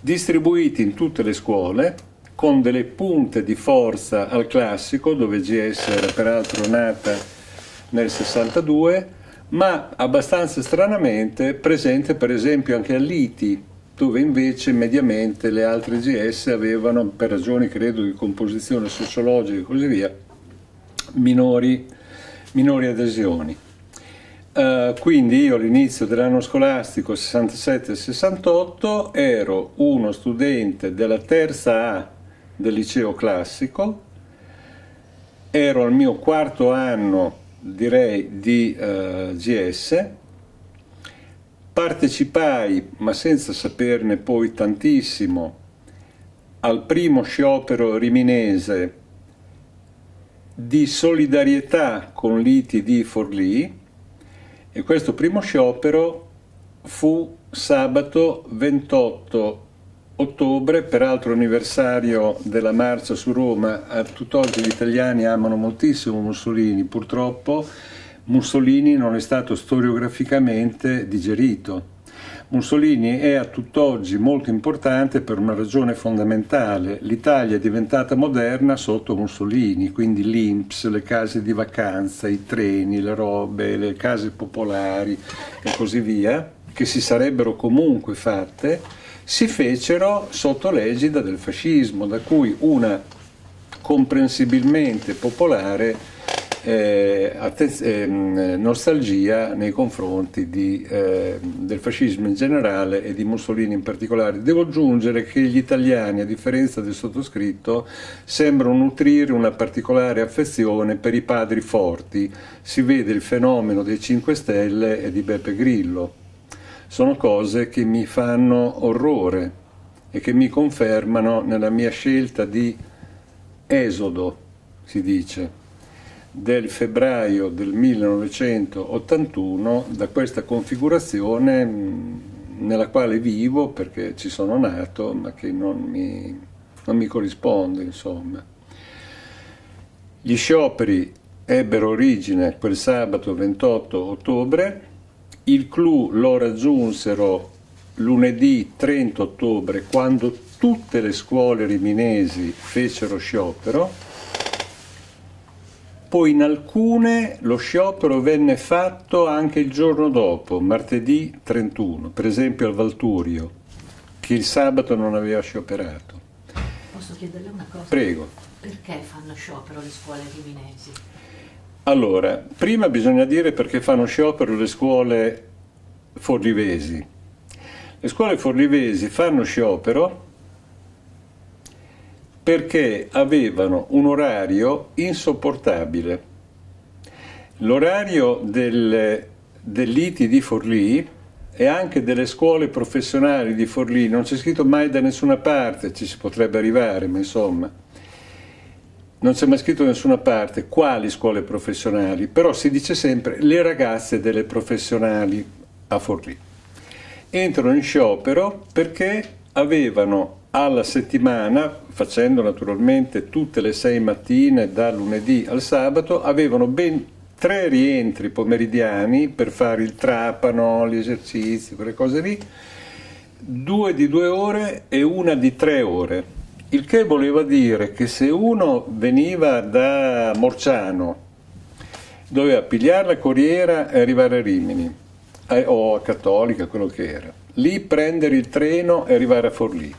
distribuiti in tutte le scuole, con delle punte di forza al classico, dove GS era peraltro nata nel 62, ma abbastanza stranamente presente per esempio anche a Liti, dove invece mediamente le altre GS avevano, per ragioni credo di composizione sociologica e così via, minori, minori adesioni. Uh, quindi io all'inizio dell'anno scolastico 67-68 ero uno studente della terza A del liceo classico, ero al mio quarto anno direi di uh, eh, GS, partecipai, ma senza saperne poi tantissimo, al primo sciopero riminese di solidarietà con l'ITI di Forlì e questo primo sciopero fu sabato 28 ottobre, peraltro anniversario della marcia su Roma. A tutt'oggi gli italiani amano moltissimo Mussolini, purtroppo Mussolini non è stato storiograficamente digerito. Mussolini è a tutt'oggi molto importante per una ragione fondamentale. L'Italia è diventata moderna sotto Mussolini, quindi l'Inps, le case di vacanza, i treni, le robe, le case popolari e così via, che si sarebbero comunque fatte, si fecero sotto l'egida del fascismo, da cui una comprensibilmente popolare eh, eh, nostalgia nei confronti di, eh, del fascismo in generale e di Mussolini in particolare. Devo aggiungere che gli italiani, a differenza del sottoscritto, sembrano nutrire una particolare affezione per i padri forti. Si vede il fenomeno dei 5 Stelle e di Beppe Grillo. Sono cose che mi fanno orrore e che mi confermano nella mia scelta di esodo, si dice del febbraio del 1981 da questa configurazione mm, nella quale vivo perché ci sono nato ma che non mi, non mi corrisponde insomma. Gli scioperi ebbero origine quel sabato 28 ottobre, il clou lo raggiunsero lunedì 30 ottobre quando tutte le scuole riminesi fecero sciopero poi in alcune lo sciopero venne fatto anche il giorno dopo, martedì 31, per esempio al Valturio, che il sabato non aveva scioperato. Posso chiederle una cosa? Prego. Perché fanno sciopero le scuole riminesi? Allora, prima bisogna dire perché fanno sciopero le scuole forlivesi. Le scuole forlivesi fanno sciopero perché avevano un orario insopportabile. L'orario del, dell'ITI di Forlì e anche delle scuole professionali di Forlì, non c'è scritto mai da nessuna parte, ci si potrebbe arrivare, ma insomma, non c'è mai scritto da nessuna parte quali scuole professionali, però si dice sempre le ragazze delle professionali a Forlì. Entrano in sciopero perché avevano alla settimana, facendo naturalmente tutte le sei mattine da lunedì al sabato, avevano ben tre rientri pomeridiani per fare il trapano, gli esercizi, quelle cose lì, due di due ore e una di tre ore. Il che voleva dire che se uno veniva da Morciano, doveva pigliare la corriera e arrivare a Rimini, eh, o a Cattolica, quello che era. Lì prendere il treno e arrivare a Forlì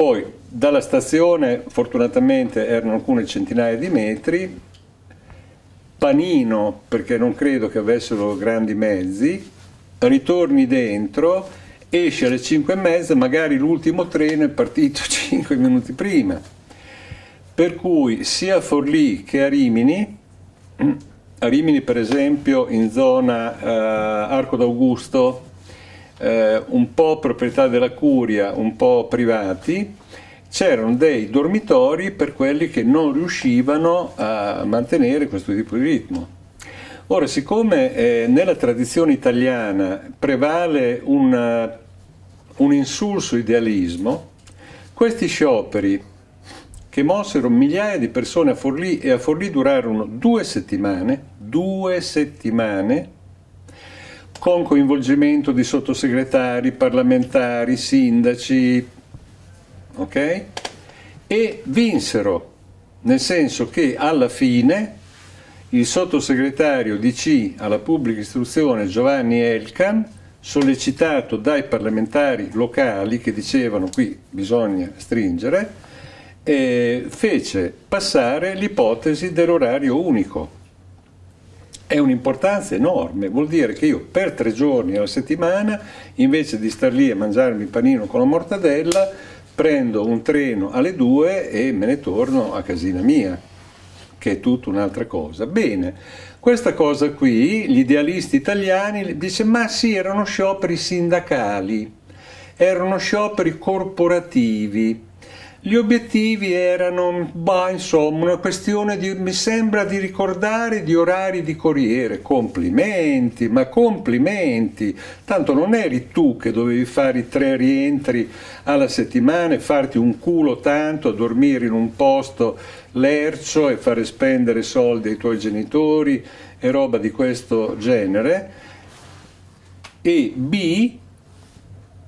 poi dalla stazione fortunatamente erano alcune centinaia di metri, panino perché non credo che avessero grandi mezzi, ritorni dentro, esci alle 5 e mezza, magari l'ultimo treno è partito 5 minuti prima. Per cui sia a Forlì che a Rimini, a Rimini per esempio in zona eh, Arco d'Augusto, eh, un po' proprietà della curia, un po' privati, c'erano dei dormitori per quelli che non riuscivano a mantenere questo tipo di ritmo. Ora, siccome eh, nella tradizione italiana prevale un, un insulso idealismo, questi scioperi che mossero migliaia di persone a Forlì e a Forlì durarono due settimane, due settimane, con coinvolgimento di sottosegretari, parlamentari, sindaci, ok? e vinsero, nel senso che alla fine il sottosegretario DC alla pubblica istruzione Giovanni Elkan, sollecitato dai parlamentari locali che dicevano qui bisogna stringere, eh, fece passare l'ipotesi dell'orario unico. È un'importanza enorme, vuol dire che io per tre giorni alla settimana, invece di star lì a mangiarmi il panino con la mortadella, prendo un treno alle due e me ne torno a casina mia, che è tutta un'altra cosa. Bene, questa cosa qui, gli idealisti italiani dice ma sì, erano scioperi sindacali, erano scioperi corporativi, gli obiettivi erano, bah, insomma, una questione di, mi sembra di ricordare di orari di corriere. Complimenti, ma complimenti. Tanto non eri tu che dovevi fare i tre rientri alla settimana e farti un culo tanto, dormire in un posto lercio e fare spendere soldi ai tuoi genitori e roba di questo genere. E B,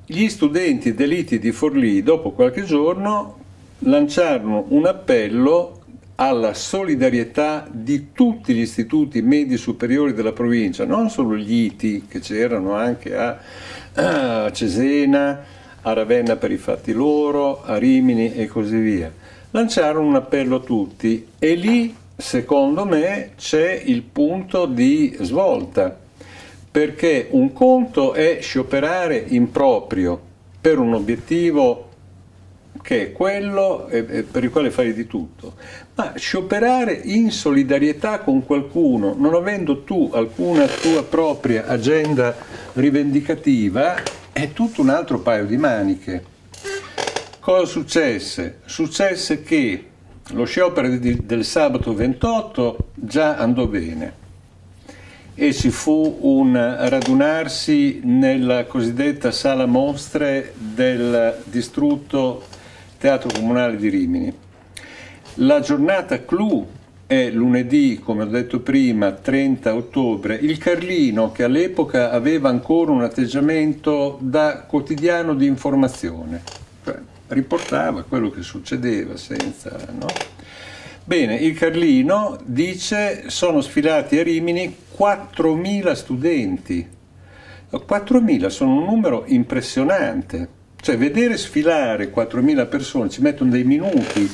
gli studenti deliti di Forlì dopo qualche giorno lanciarono un appello alla solidarietà di tutti gli istituti medi superiori della provincia, non solo gli ITI che c'erano anche a, a Cesena, a Ravenna per i fatti loro, a Rimini e così via. Lanciarono un appello a tutti e lì, secondo me, c'è il punto di svolta, perché un conto è scioperare in proprio per un obiettivo che è quello per il quale fai di tutto, ma scioperare in solidarietà con qualcuno, non avendo tu alcuna tua propria agenda rivendicativa, è tutto un altro paio di maniche. Cosa successe? Successe che lo sciopero del sabato 28 già andò bene e ci fu un radunarsi nella cosiddetta sala mostre del distrutto Teatro Comunale di Rimini. La giornata clou è lunedì, come ho detto prima, 30 ottobre. Il Carlino, che all'epoca aveva ancora un atteggiamento da quotidiano di informazione, riportava quello che succedeva senza... No? Bene, il Carlino dice sono sfilati a Rimini 4.000 studenti. 4.000 sono un numero impressionante cioè vedere sfilare 4.000 persone, ci mettono dei minuti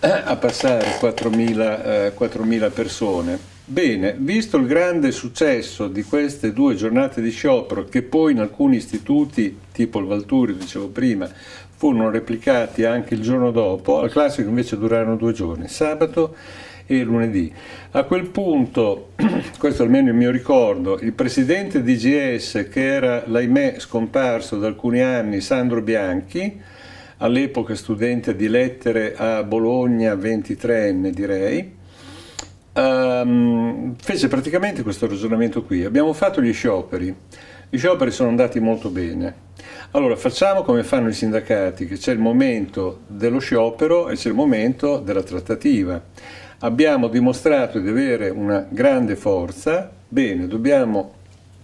eh, a passare 4.000, eh, 4.000 persone. Bene, visto il grande successo di queste due giornate di sciopero, che poi in alcuni istituti, tipo il Valturio, dicevo prima, furono replicati anche il giorno dopo, al classico invece durarono due giorni, sabato e lunedì. A quel punto, questo almeno il mio ricordo, il presidente di GS, che era l'ahimè scomparso da alcuni anni, Sandro Bianchi, all'epoca studente di lettere a Bologna, 23enne direi, um, fece praticamente questo ragionamento qui. Abbiamo fatto gli scioperi, gli scioperi sono andati molto bene. Allora facciamo come fanno i sindacati, che c'è il momento dello sciopero e c'è il momento della trattativa abbiamo dimostrato di avere una grande forza, bene, dobbiamo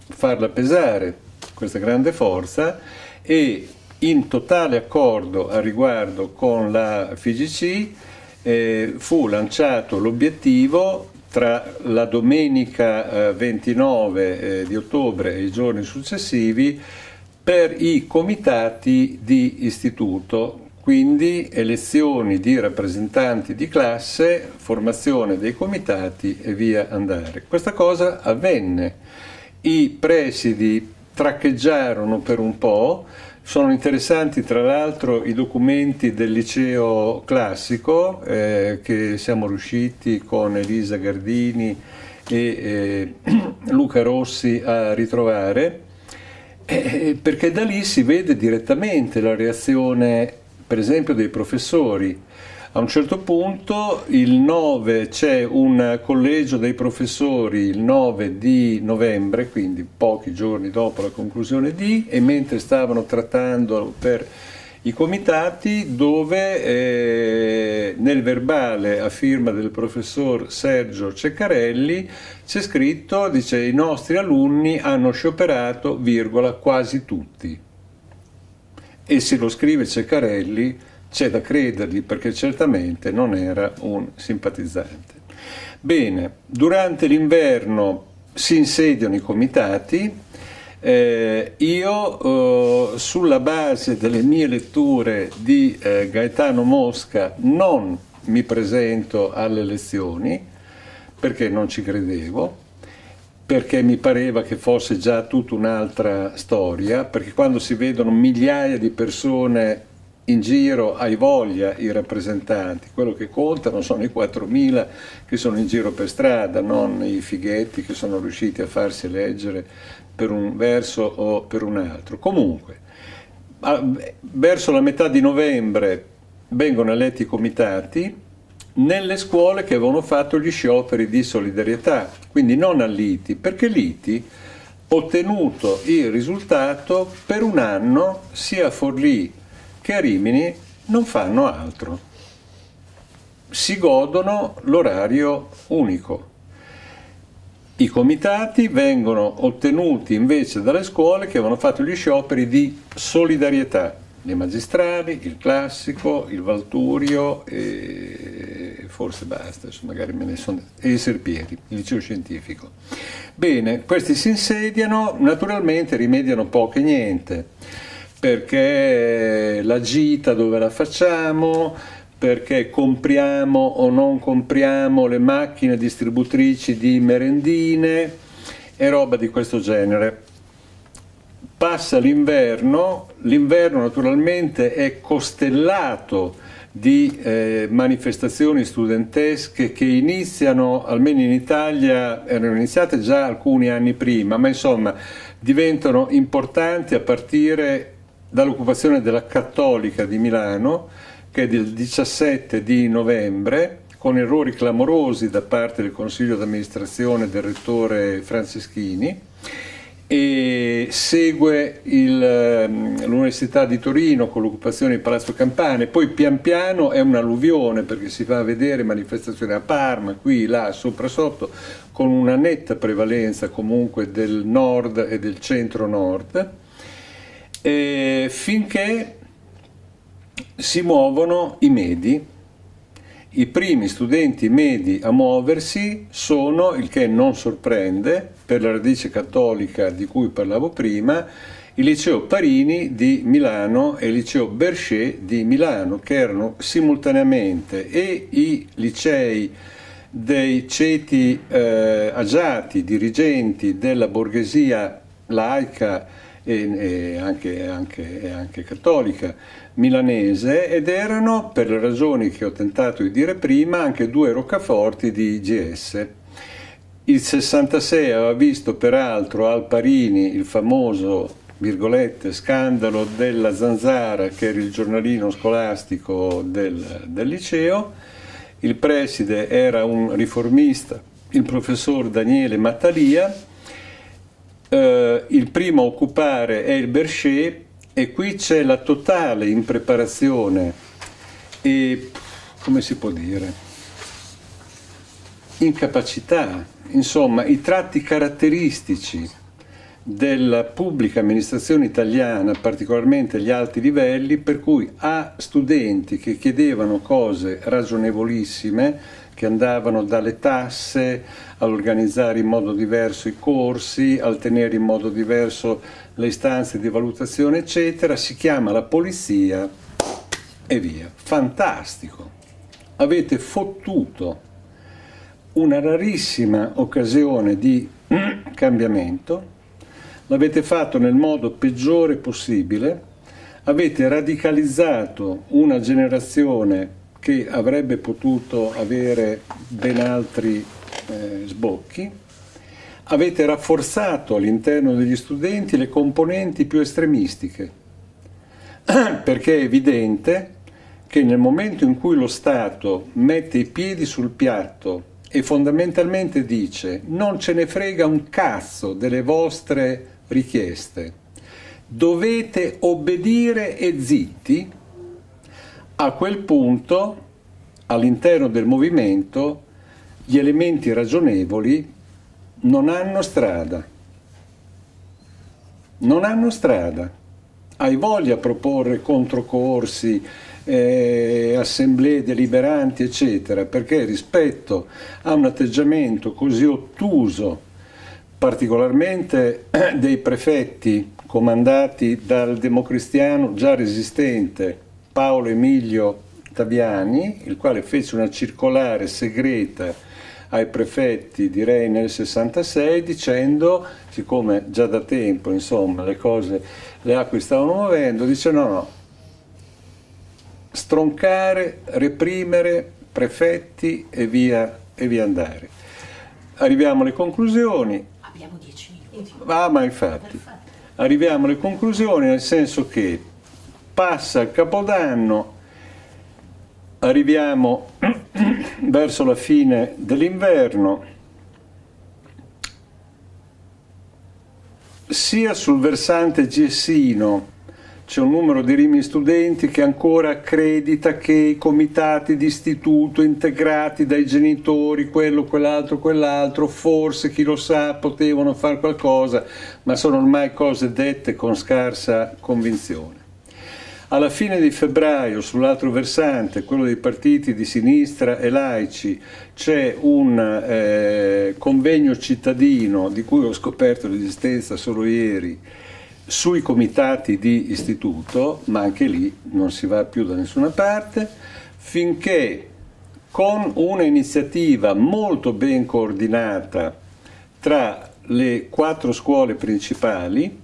farla pesare questa grande forza e in totale accordo a riguardo con la FIGC eh, fu lanciato l'obiettivo tra la domenica eh, 29 eh, di ottobre e i giorni successivi per i comitati di istituto quindi elezioni di rappresentanti di classe, formazione dei comitati e via andare. Questa cosa avvenne. I presidi traccheggiarono per un po', sono interessanti tra l'altro i documenti del liceo classico eh, che siamo riusciti con Elisa Gardini e eh, Luca Rossi a ritrovare, eh, perché da lì si vede direttamente la reazione per esempio dei professori. A un certo punto il 9 c'è un collegio dei professori il 9 di novembre, quindi pochi giorni dopo la conclusione di, e mentre stavano trattando per i comitati dove eh, nel verbale a firma del professor Sergio Ceccarelli c'è scritto, dice i nostri alunni hanno scioperato, virgola, quasi tutti e se lo scrive Ceccarelli c'è da credergli perché certamente non era un simpatizzante. Bene, durante l'inverno si insediano i comitati, eh, io eh, sulla base delle mie letture di eh, Gaetano Mosca non mi presento alle elezioni perché non ci credevo, perché mi pareva che fosse già tutta un'altra storia, perché quando si vedono migliaia di persone in giro hai voglia i rappresentanti, quello che contano sono i 4.000 che sono in giro per strada, non i fighetti che sono riusciti a farsi eleggere per un verso o per un altro. Comunque, verso la metà di novembre vengono eletti i comitati nelle scuole che avevano fatto gli scioperi di solidarietà, quindi non a Liti, perché Liti ottenuto il risultato per un anno sia a Forlì che a Rimini non fanno altro. Si godono l'orario unico. I comitati vengono ottenuti invece dalle scuole che avevano fatto gli scioperi di solidarietà, le magistrali, il classico, il Valturio e forse basta, magari me ne sono... e i Serpieri, il liceo scientifico. Bene, questi si insediano, naturalmente rimediano poco e niente perché la gita dove la facciamo, perché compriamo o non compriamo le macchine distributrici di merendine e roba di questo genere. Passa l'inverno, l'inverno naturalmente è costellato di eh, manifestazioni studentesche che iniziano, almeno in Italia, erano iniziate già alcuni anni prima, ma insomma diventano importanti a partire dall'occupazione della Cattolica di Milano, che è del 17 di novembre, con errori clamorosi da parte del Consiglio d'amministrazione del rettore Franceschini, e segue ehm, l'Università di Torino con l'occupazione di Palazzo Campane, poi pian piano è un'alluvione perché si fa vedere manifestazioni a Parma, qui, là, sopra, sotto, con una netta prevalenza comunque del nord e del centro-nord finché si muovono i medi. I primi studenti medi a muoversi sono, il che non sorprende, per la radice cattolica di cui parlavo prima, il liceo Parini di Milano e il liceo Berchet di Milano, che erano simultaneamente e i licei dei ceti eh, agiati, dirigenti della borghesia laica e, e anche, anche, anche, cattolica milanese ed erano, per le ragioni che ho tentato di dire prima, anche due roccaforti di IGS. Il 66 aveva visto peraltro al Parini il famoso virgolette, scandalo della Zanzara, che era il giornalino scolastico del, del liceo. Il preside era un riformista, il professor Daniele Mattalia, eh, il primo a occupare è il Berchet e qui c'è la totale impreparazione. E, come si può dire, incapacità, insomma, i tratti caratteristici della pubblica amministrazione italiana, particolarmente agli alti livelli, per cui a studenti che chiedevano cose ragionevolissime, che andavano dalle tasse all'organizzare in modo diverso i corsi, al tenere in modo diverso le istanze di valutazione, eccetera, si chiama la polizia e via. Fantastico! Avete fottuto una rarissima occasione di cambiamento, l'avete fatto nel modo peggiore possibile, avete radicalizzato una generazione che avrebbe potuto avere ben altri eh, sbocchi, avete rafforzato all'interno degli studenti le componenti più estremistiche, perché è evidente che nel momento in cui lo Stato mette i piedi sul piatto e fondamentalmente dice non ce ne frega un cazzo delle vostre richieste, dovete obbedire e zitti, a quel punto all'interno del movimento gli elementi ragionevoli non hanno strada. Non hanno strada. Hai voglia a proporre controcorsi, eh, assemblee deliberanti, eccetera, perché rispetto a un atteggiamento così ottuso, particolarmente dei prefetti comandati dal democristiano già resistente Paolo Emilio Taviani, il quale fece una circolare segreta ai prefetti, direi nel 66, dicendo, siccome già da tempo insomma le cose, le acque stavano muovendo, dice no, no, stroncare, reprimere prefetti e via, e via andare. Arriviamo alle conclusioni. Abbiamo dieci minuti. Ah, ma infatti. Perfetto. Arriviamo alle conclusioni nel senso che passa il Capodanno, arriviamo verso la fine dell'inverno, sia sul versante gessino c'è un numero di Rimini studenti che ancora accredita che i comitati di istituto integrati dai genitori, quello, quell'altro, quell'altro, forse chi lo sa potevano fare qualcosa, ma sono ormai cose dette con scarsa convinzione. Alla fine di febbraio, sull'altro versante, quello dei partiti di sinistra e laici, c'è un eh, convegno cittadino di cui ho scoperto l'esistenza solo ieri, sui comitati di istituto, ma anche lì non si va più da nessuna parte, finché con un'iniziativa molto ben coordinata tra le quattro scuole principali,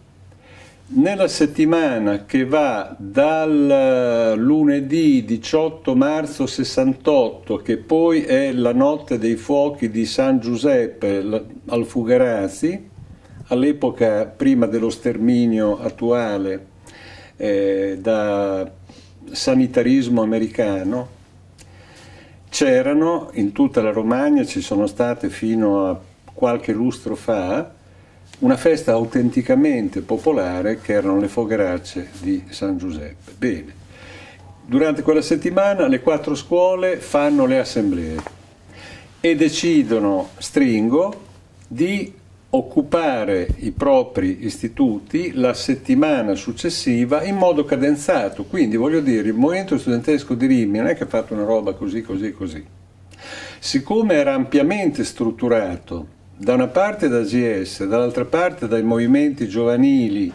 nella settimana che va dal lunedì 18 marzo 68, che poi è la notte dei fuochi di San Giuseppe al Fugarazi, all'epoca prima dello sterminio attuale eh, da sanitarismo americano, c'erano in tutta la Romagna, ci sono state fino a qualche lustro fa, una festa autenticamente popolare che erano le fogaracce di San Giuseppe. Bene, durante quella settimana le quattro scuole fanno le assemblee e decidono, stringo, di occupare i propri istituti la settimana successiva in modo cadenzato. Quindi voglio dire, il movimento studentesco di Rimini non è che ha fatto una roba così, così, così. Siccome era ampiamente strutturato da una parte da GS, dall'altra parte dai movimenti giovanili,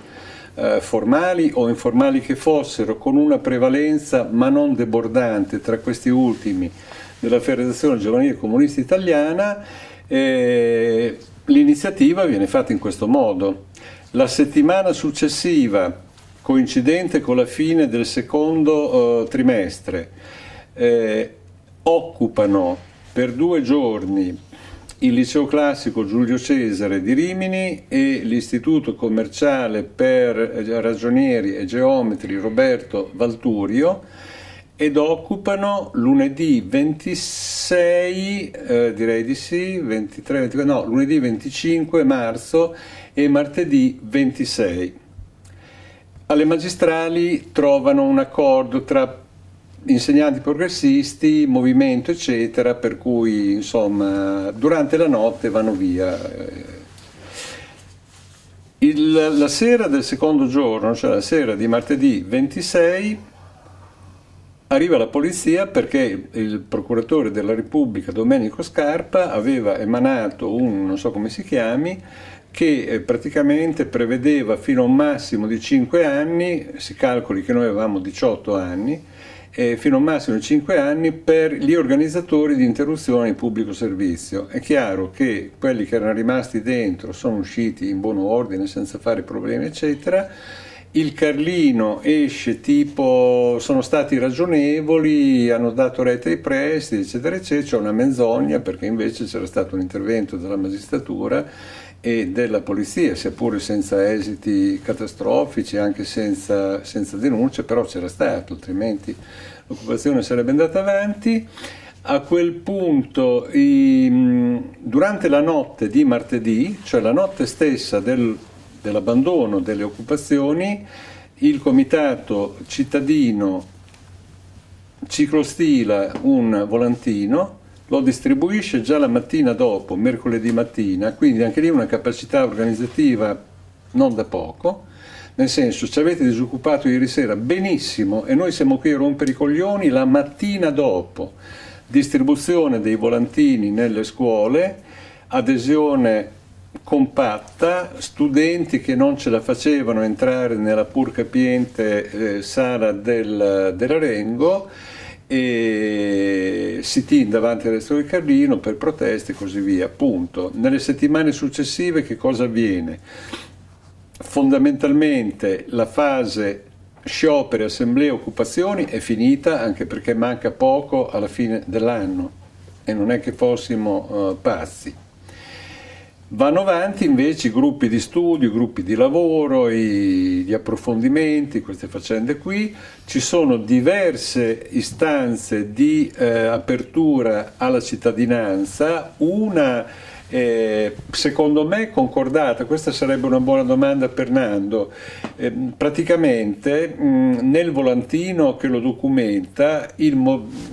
eh, formali o informali che fossero, con una prevalenza ma non debordante tra questi ultimi della Federazione Giovanile Comunista Italiana, eh, L'iniziativa viene fatta in questo modo. La settimana successiva, coincidente con la fine del secondo eh, trimestre, eh, occupano per due giorni il liceo classico Giulio Cesare di Rimini e l'istituto commerciale per ragionieri e geometri Roberto Valturio ed occupano lunedì 26, eh, direi di sì, 23, 24, no, lunedì 25 marzo e martedì 26. Alle magistrali trovano un accordo tra insegnanti progressisti, movimento, eccetera, per cui insomma durante la notte vanno via. Il, la sera del secondo giorno, cioè la sera di martedì 26, Arriva la polizia perché il procuratore della Repubblica Domenico Scarpa aveva emanato un, non so come si chiami, che eh, praticamente prevedeva fino a un massimo di 5 anni, si calcoli che noi avevamo 18 anni, eh, fino a un massimo di 5 anni per gli organizzatori di interruzione di pubblico servizio. È chiaro che quelli che erano rimasti dentro sono usciti in buon ordine senza fare problemi, eccetera il Carlino esce tipo sono stati ragionevoli, hanno dato rete ai prestiti, eccetera, eccetera, c'è una menzogna perché invece c'era stato un intervento della magistratura e della polizia, sia pure senza esiti catastrofici, anche senza, senza denunce, però c'era stato, altrimenti l'occupazione sarebbe andata avanti. A quel punto, i, durante la notte di martedì, cioè la notte stessa del dell'abbandono delle occupazioni, il comitato cittadino ciclostila un volantino, lo distribuisce già la mattina dopo, mercoledì mattina, quindi anche lì una capacità organizzativa non da poco, nel senso ci avete disoccupato ieri sera, benissimo, e noi siamo qui a rompere i coglioni la mattina dopo. Distribuzione dei volantini nelle scuole, adesione compatta, studenti che non ce la facevano entrare nella pur capiente eh, sala del, dell'Arengo e sit-in davanti al resto del Carlino per proteste e così via. Punto. Nelle settimane successive che cosa avviene? Fondamentalmente la fase scioperi, assemblee, occupazioni è finita anche perché manca poco alla fine dell'anno e non è che fossimo uh, pazzi. Vanno avanti invece i gruppi di studio, i gruppi di lavoro, i, gli approfondimenti, queste faccende qui. Ci sono diverse istanze di eh, apertura alla cittadinanza, una eh, secondo me concordata, questa sarebbe una buona domanda per Nando, eh, praticamente mh, nel volantino che lo documenta, il,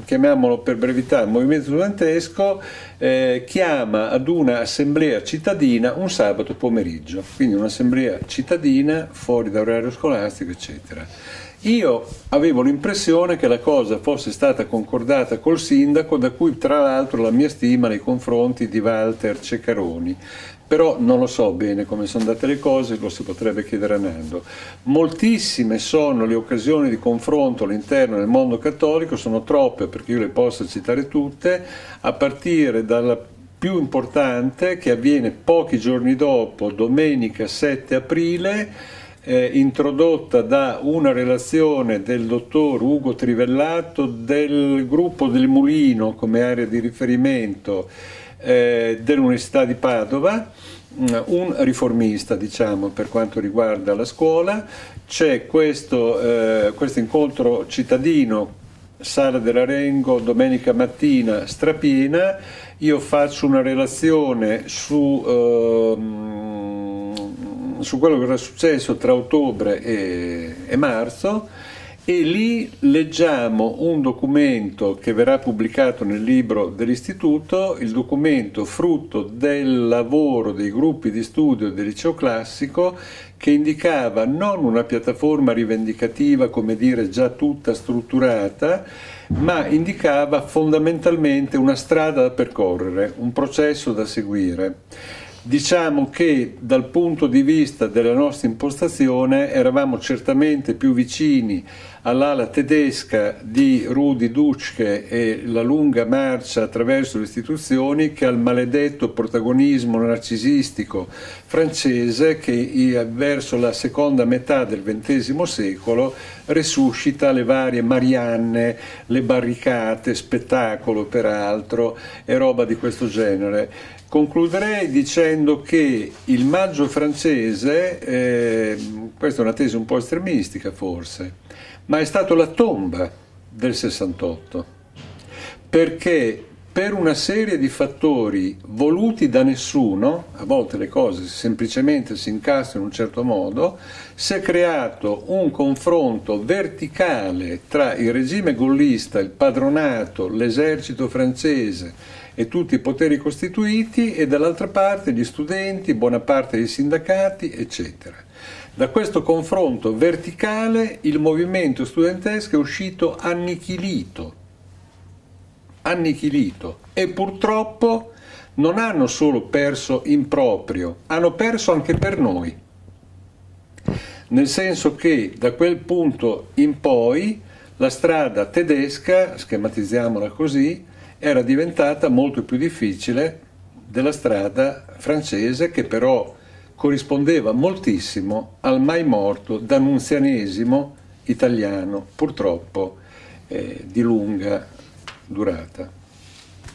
chiamiamolo per brevità, il movimento studentesco eh, chiama ad una assemblea cittadina un sabato pomeriggio, quindi un'assemblea cittadina fuori da orario scolastico, eccetera. Io avevo l'impressione che la cosa fosse stata concordata col sindaco, da cui tra l'altro la mia stima nei confronti di Walter Ceccaroni, però non lo so bene come sono andate le cose, lo si potrebbe chiedere a Nando. Moltissime sono le occasioni di confronto all'interno del mondo cattolico, sono troppe perché io le posso citare tutte, a partire dalla più importante che avviene pochi giorni dopo, domenica 7 aprile, eh, introdotta da una relazione del dottor Ugo Trivellato del gruppo del Mulino come area di riferimento eh, dell'Università di Padova, mm, un riformista diciamo per quanto riguarda la scuola, c'è questo, eh, questo incontro cittadino Sala dell'Arengo domenica mattina strapiena, io faccio una relazione su ehm, su quello che era successo tra ottobre e, e marzo e lì leggiamo un documento che verrà pubblicato nel libro dell'istituto, il documento frutto del lavoro dei gruppi di studio del liceo classico che indicava non una piattaforma rivendicativa, come dire, già tutta strutturata, ma indicava fondamentalmente una strada da percorrere, un processo da seguire. Diciamo che dal punto di vista della nostra impostazione eravamo certamente più vicini all'ala tedesca di Rudi Dutschke e la lunga marcia attraverso le istituzioni che al maledetto protagonismo narcisistico francese che verso la seconda metà del XX secolo resuscita le varie Marianne, le barricate, spettacolo peraltro e roba di questo genere. Concluderei dicendo che il maggio francese, eh, questa è una tesi un po' estremistica forse, ma è stato la tomba del 68, perché per una serie di fattori voluti da nessuno, a volte le cose semplicemente si incastrano in un certo modo, si è creato un confronto verticale tra il regime gollista, il padronato, l'esercito francese e tutti i poteri costituiti e dall'altra parte gli studenti, buona parte dei sindacati, eccetera. Da questo confronto verticale il movimento studentesco è uscito annichilito, annichilito e purtroppo non hanno solo perso in proprio, hanno perso anche per noi. Nel senso che da quel punto in poi la strada tedesca, schematizziamola così, era diventata molto più difficile della strada francese che però corrispondeva moltissimo al mai morto d'annunzianesimo italiano, purtroppo eh, di lunga durata.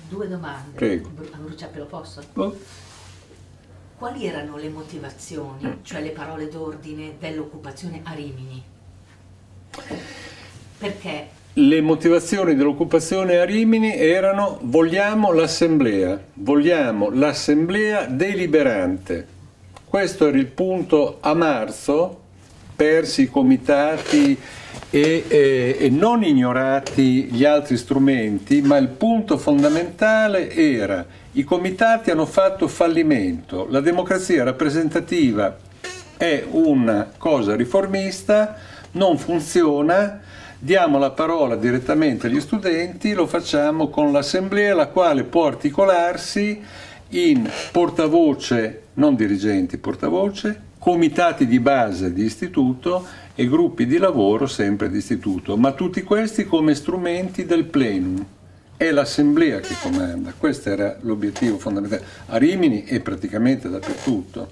Due domande. Prego. A bruciapelo posso? Oh. Quali erano le motivazioni, Mm. cioè le parole d'ordine dell'occupazione a Rimini? Perché Le motivazioni dell'occupazione a Rimini erano vogliamo l'assemblea, vogliamo l'assemblea deliberante. Questo era il punto a marzo, persi i comitati e, e- e non ignorati gli altri strumenti, ma il punto fondamentale era i comitati hanno fatto fallimento, la democrazia rappresentativa è una cosa riformista, non funziona, diamo la parola direttamente agli studenti, lo facciamo con l'assemblea la quale può articolarsi in portavoce, non dirigenti, portavoce, comitati di base di istituto e gruppi di lavoro sempre di istituto, ma tutti questi come strumenti del plenum. È l'assemblea che comanda, questo era l'obiettivo fondamentale, a Rimini e praticamente dappertutto.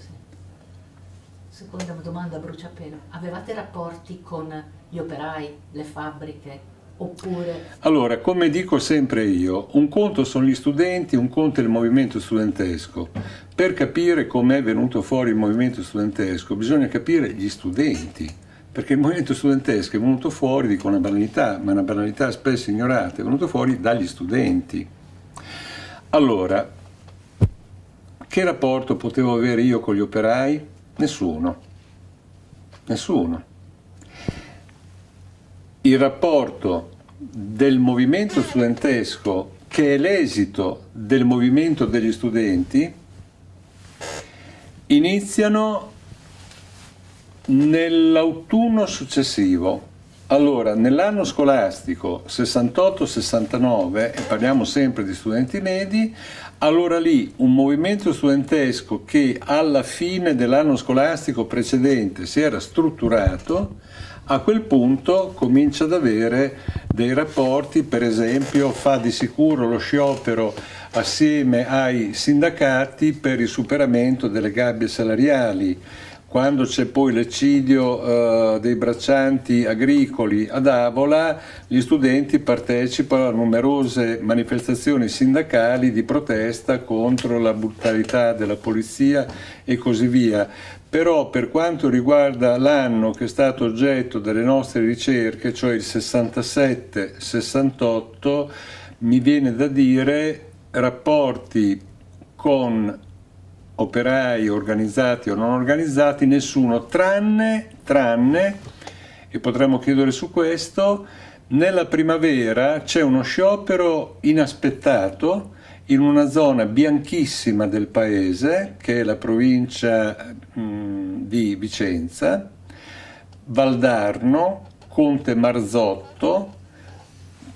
Seconda domanda bruciapelo. Avevate rapporti con gli operai, le fabbriche, oppure... Allora, come dico sempre io, un conto sono gli studenti, un conto è il movimento studentesco. Per capire com'è venuto fuori il movimento studentesco bisogna capire gli studenti, perché il movimento studentesco è venuto fuori, dico una banalità, ma una banalità spesso ignorata, è venuto fuori dagli studenti. Allora, che rapporto potevo avere io con gli operai? Nessuno. Nessuno il rapporto del movimento studentesco che è l'esito del movimento degli studenti iniziano nell'autunno successivo. Allora, nell'anno scolastico 68-69, e parliamo sempre di studenti medi, allora lì un movimento studentesco che alla fine dell'anno scolastico precedente si era strutturato, a quel punto comincia ad avere dei rapporti, per esempio fa di sicuro lo sciopero assieme ai sindacati per il superamento delle gabbie salariali. Quando c'è poi l'eccidio eh, dei braccianti agricoli ad Avola, gli studenti partecipano a numerose manifestazioni sindacali di protesta contro la brutalità della polizia e così via però per quanto riguarda l'anno che è stato oggetto delle nostre ricerche, cioè il 67-68, mi viene da dire rapporti con operai organizzati o non organizzati, nessuno, tranne, tranne, e potremmo chiedere su questo, nella primavera c'è uno sciopero inaspettato in una zona bianchissima del paese, che è la provincia mh, di Vicenza, Valdarno, Conte Marzotto,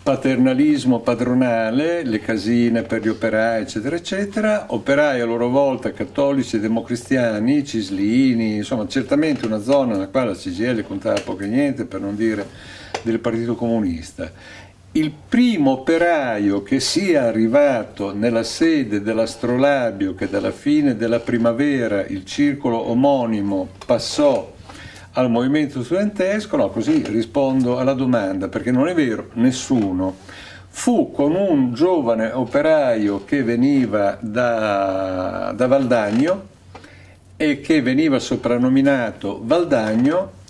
paternalismo padronale, le casine per gli operai, eccetera, eccetera, operai a loro volta cattolici democristiani, cislini, insomma certamente una zona nella quale la CGL contava poco e niente, per non dire del Partito Comunista il primo operaio che sia arrivato nella sede dell'astrolabio che dalla fine della primavera il circolo omonimo passò al movimento studentesco, no, così rispondo alla domanda, perché non è vero, nessuno. Fu con un giovane operaio che veniva da, da Valdagno e che veniva soprannominato Valdagno,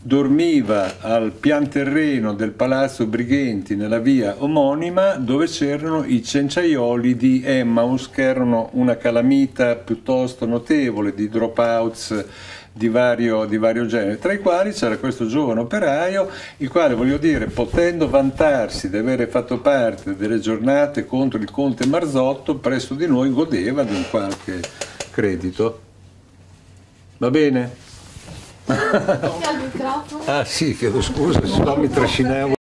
dormiva al pian terreno del palazzo Brighenti nella via omonima dove c'erano i cenciaioli di Emmaus che erano una calamita piuttosto notevole di dropouts di vario, di vario genere, tra i quali c'era questo giovane operaio, il quale, voglio dire, potendo vantarsi di avere fatto parte delle giornate contro il conte Marzotto, presso di noi godeva di un qualche credito. Va bene? Ah sì, chiedo scusa, se no mi trascinavo.